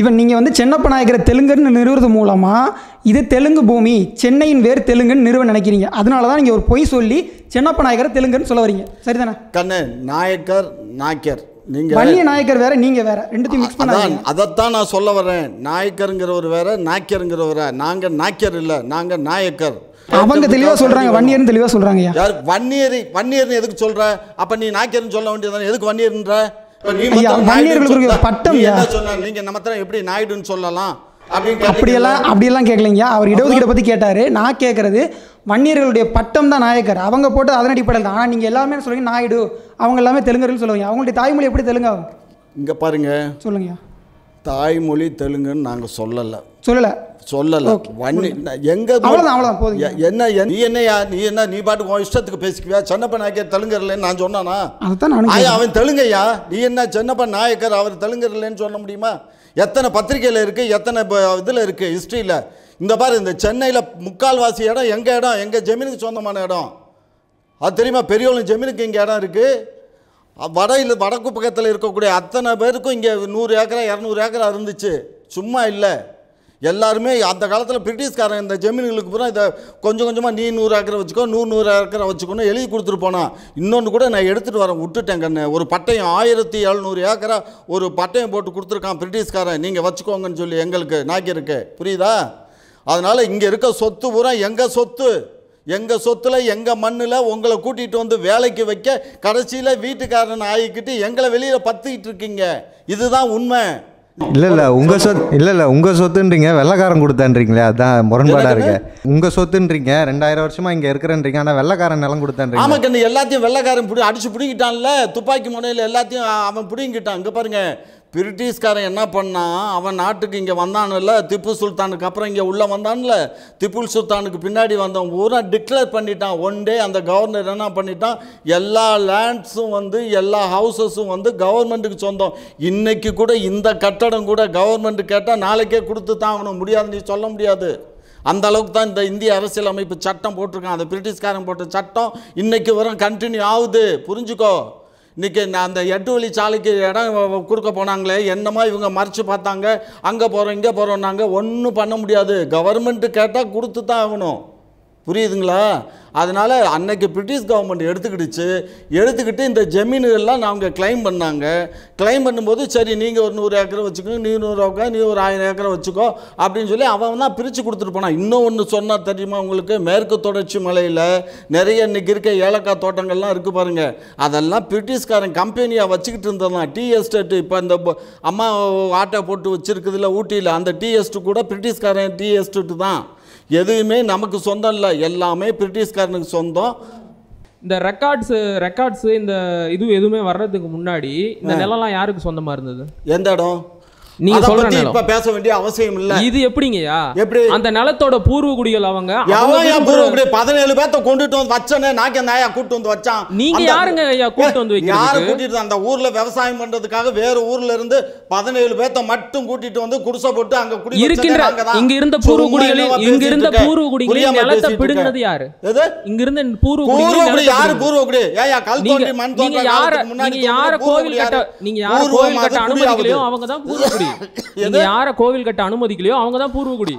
இவன் நீங்கள் வந்து சென்னப்ப நாயக்கரை தெலுங்குன்னு நிறுவுறது மூலமாக இது தெலுங்கு பூமி சென்னையின் வேர் தெலுங்குன்னு நிறுவ நினைக்கிறீங்க. அதனால தான் நீங்கள் ஒரு பொய் சொல்லி சென்னப்ப நாயக்கரை தெலுங்குன்னு சொல்ல வரீங்க. சரிதானே? கண்ணு நாயக்கர் நாயக்கர் நீங்க வன்னிய நாயக்கர் வேற நீங்கள் வேற. ரெண்டுத்தையும் மிக்ஸ் பண்ணாதீங்க. அதைத்தான் நான் சொல்ல வரேன் நாயக்கருங்கிறவர் வேற நாய்க்கருங்கிறவர் வேற. நாங்க நாய்க்கர் இல்ல நாங்க நாயக்கர். அவங்க தெளிவாக சொல்கிறாங்க வன்னியர்னு தெளிவாக சொல்கிறாங்கய்யா யார் வன்னியர் வன்னியர்னு எதுக்கு சொல்ற? அப்ப நீ நாய்க்கர்னு சொல்ல வேண்டியதானே எதுக்கு வன்னியர்ன்ற? வன்னியர்களுக்கு பட்டம் என்ன. சொன்ன? நீங்க நம்ம எப்படி நாயுடுன்னு சொல்லலாம்? அப்படியெல்லாம்? அப்படியெல்லாம் கேட்கலைங்க அவர் இடஒதுக்கீடை பற்றி கேட்டார். நான் கேட்குறது வன்னியர்களுடைய பட்டம் தான் நாயக்கர் அவங்க போட்டு அதன் அடிப்படையில் தான். ஆனால் நீங்கள் எல்லாமே சொல்லுவீங்க நாயுடு. அவங்க எல்லாமே தெலுங்கர்கள் சொல்லுவீங்க. அவங்களுடைய தாய்மொழி எப்படி தெலுங்காகும் இங்க பாருங்க. சொல்லுங்கய்யா. தாய்மொழி தெலுங்குன்னு நாங்க சொல்லல. சொல்லலை? சொல்லல. வன்னி எங்க என்ன என்- நீ என்னையா நீ என்ன நீ பாட்டுக்கு உன் இஷ்டத்துக்கு பேசிக்குவியா? சென்னப்ப நாயக்கர் தெலுங்கர்லன்னு நான் சொன்னானா. அவன் தெலுங்கையா? நீ என்ன சென்னப்ப நாயக்கர் அவர் தெலுங்கர்லன்னு சொல்ல முடியுமா? எத்தனை பத்திரிக்கையில் இருக்கு? எத்தனை இதில் இருக்கு? ஹிஸ்ட்ரியில் இந்த பாரு இந்த சென்னையில் முக்கால்வாசி இடம் எங்கள் இடம்? எங்கள் ஜமீனுக்கு சொந்தமான இடம். அது தெரியுமா? பெரியவளும் ஜமீனுக்கு இங்கே இடம் இருக்குது வட வடையில் வடக்கு பக்கத்தில் இருக்கக்கூடிய அத்தனை பேருக்கும் இங்கே நூறு ஏக்கரா இரநூறு ஏக்கரா இருந்துச்சு. சும்மா இல்லை. எல்லாருமே அந்த காலத்தில் பிரிட்டிஷ்காரன் இந்த ஜமீன்களுக்கு பூரா இதை கொஞ்சம் கொஞ்சமாக நீ நூறு ஏக்கரை வச்சுக்கோ நூறு நூறு ஏக்கரை வச்சுக்கோன்னு எழுதி கொடுத்துட்டு போனான். இன்னொன்று கூட நான் எடுத்துகிட்டு வரேன் விட்டுட்டேன் கண்ணு. ஒரு பட்டயம் ஆயிரத்தி எழுநூறு ஏக்கரா ஒரு பட்டயம் போட்டு கொடுத்துருக்கான் பிரிட்டிஷ்காரன். நீங்கள் வச்சுக்கோங்கன்னு சொல்லி எங்களுக்கு நாக்கியிருக்கு புரியுதா? அதனால் இங்கே இருக்க சொத்து பூரா எங்கள் சொத்து? எங்கள் சொத்துல எங்கள் மண்ணில் உங்களை கூட்டிகிட்டு வந்து வேலைக்கு வைக்க கடைசியில் வீட்டுக்காரன் ஆகிக்கிட்டு எங்களை வெளியில் பற்றிக்கிட்டு இருக்கீங்க. இதுதான் உண்மை. இல்ல இல்ல உங்க சொத்து இல்ல இல்ல உங்க சொத்துன்றீங்க வெள்ளக்காரன் கொடுத்தான்றீங்களே அதான் முரண்பாடா இருக்கு. உங்க சொத்துன்றீங்க ரெண்டாயிரம் வருஷமா இங்க இருக்கிறன்றீங்க ஆனா வெள்ளக்காரன் நிலம் கொடுத்தான்றீங்க. ஆமாம் கண்ணு எல்லாத்தையும் வெள்ளைக்காரன் பிடி அடிச்சு பிடிங்கிட்டான்ல துப்பாக்கி முனையில் எல்லாத்தையும் அவன் பிடிங்கிட்டான். இங்கே பாருங்க பிரிட்டிஷ்காரன் என்ன பண்ணான் அவன் நாட்டுக்கு இங்கே வந்தான்ல திப்பு சுல்தானுக்கு அப்புறம் இங்கே உள்ளே வந்தான்ல திப்பு சுல்தானுக்கு பின்னாடி வந்தவன் பூரா டிக்ளேர் பண்ணிட்டான். ஒன் டே அந்த கவர்னர் என்ன பண்ணிட்டான்? எல்லா லேண்ட்ஸும் வந்து எல்லா ஹவுசஸும் வந்து கவர்மெண்ட்டுக்கு சொந்தம். இன்றைக்கி கூட இந்த கட்டடம் கூட கவர்மெண்ட் கேட்டால் நாளைக்கே கொடுத்து தான் அவனை முடியாது நீ சொல்ல முடியாது. அந்த அளவுக்கு தான் இந்த இந்திய அரசியல் அமைப்பு சட்டம் போட்டிருக்கான். அந்த பிரிட்டிஷ்காரன் போட்ட சட்டம் இன்றைக்கு வரும் கண்டினியூ ஆகுது. புரிஞ்சுக்கோ. இன்னைக்கு நான் அந்த எட்டு வழி சாலைக்கு இடம் கொடுக்க போனாங்களே என்னமா இவங்க மறைச்சு பார்த்தாங்க. அங்கே போகிறோம் இங்கே போகிறோம்னாங்க ஒன்றும் பண்ண முடியாது. கவர்மெண்ட்டு கேட்டால் கொடுத்து தான் ஆகணும். புரியுதுங்களா? அதனால் அன்னைக்கு பிரிட்டிஷ் கவர்மெண்ட் எடுத்துக்கிடுச்சு. எடுத்துக்கிட்டு இந்த ஜமீனுகள்லாம் நாங்கள் கிளைம் பண்ணாங்க. கிளைம் பண்ணும்போது சரி நீங்கள் ஒரு நூறு ஏக்கரை வச்சுக்கோ நீ நூறு ஏக்கரை நீ ஒரு ஆயிரம் ஏக்கரை வச்சுக்கோ அப்படின்னு சொல்லி அவன் தான் பிரித்து கொடுத்துட்டு போனான். இன்னும் ஒன்று சொன்னால் தெரியுமா உங்களுக்கு? மேற்கு தொடர்ச்சி மலையில் நிறைய இன்றைக்கி இருக்க ஏலக்காய் தோட்டங்கள்லாம் இருக்குது பாருங்கள் அதெல்லாம் பிரிட்டிஷ்காரன் கம்பெனியாக வச்சுக்கிட்டு இருந்ததான் டீ எஸ்டேட்டு இப்போ இந்த அம்மா ஆட்டை போட்டு வச்சுருக்குதுல ஊட்டியில். அந்த டீ எஸ்ட்டு கூட பிரிட்டிஷ்காரன் டீ எஸ்டேட்டு தான். எதுவுமே நமக்கு சொந்தம் இல்லை. எல்லாமே பிரிட்டிஷ்காரனுக்கு சொந்தம். இந்த ரெக்கார்ட்ஸ் ரெக்கார்ட்ஸ் இந்த இது எதுவுமே வர்றதுக்கு முன்னாடி இந்த நிலம்லாம் யாருக்கு சொந்தமா இருந்தது? எந்த இடம்? நீங்க சொல்ற. இப்ப பேச வேண்டிய அவசியம் இல்ல இது எப்படிங்கய்யா எப்படி? அந்த நிலத்தோட பூர்வ குடிகள் அவங்க பூர்வகுடி பதினேழு பேர்த்த கொண்டுட்டு வந்து வச்சனே நாக்கு ஆயா கூட்டு வந்து வச்சான் நீங்க யாருங்க ஐயா கூட்டு வந்து யாரை வைக்கிறதுக்கு? கூட்டிட்டு அந்த ஊர்ல விவசாயம் பண்றதுக்காக வேற ஊர்ல இருந்து பதினேழு பேர்த்த மட்டும் கூட்டிட்டு வந்து குடிசை போட்டு அங்க குடி இருக்கின்ற. இங்க இருந்த பூர்வ சும்மா குடிகளில் என்னவா இங்க இருந்த இருக்க? பூர்வ குடிகளில் புரியாம நிலத்தை. பிடுங்கினது யாரு எது இங்க இருந்த பூர்வ பூர்வகுடி யாரு பூர்வகுடி ஏயா கல் தோண்டி மண் தோன்ற யார நீங்க யார கோவில் கட்ட யாரு? நீங்க யார கோவில் கட்ட அனுமதிக்கலையோ. அவங்க தான் பூர்வகுடி நீங்க யார கோவில் கட்ட அனுமதிக்கலையோ அவங்க தான் பூர்வகுடி.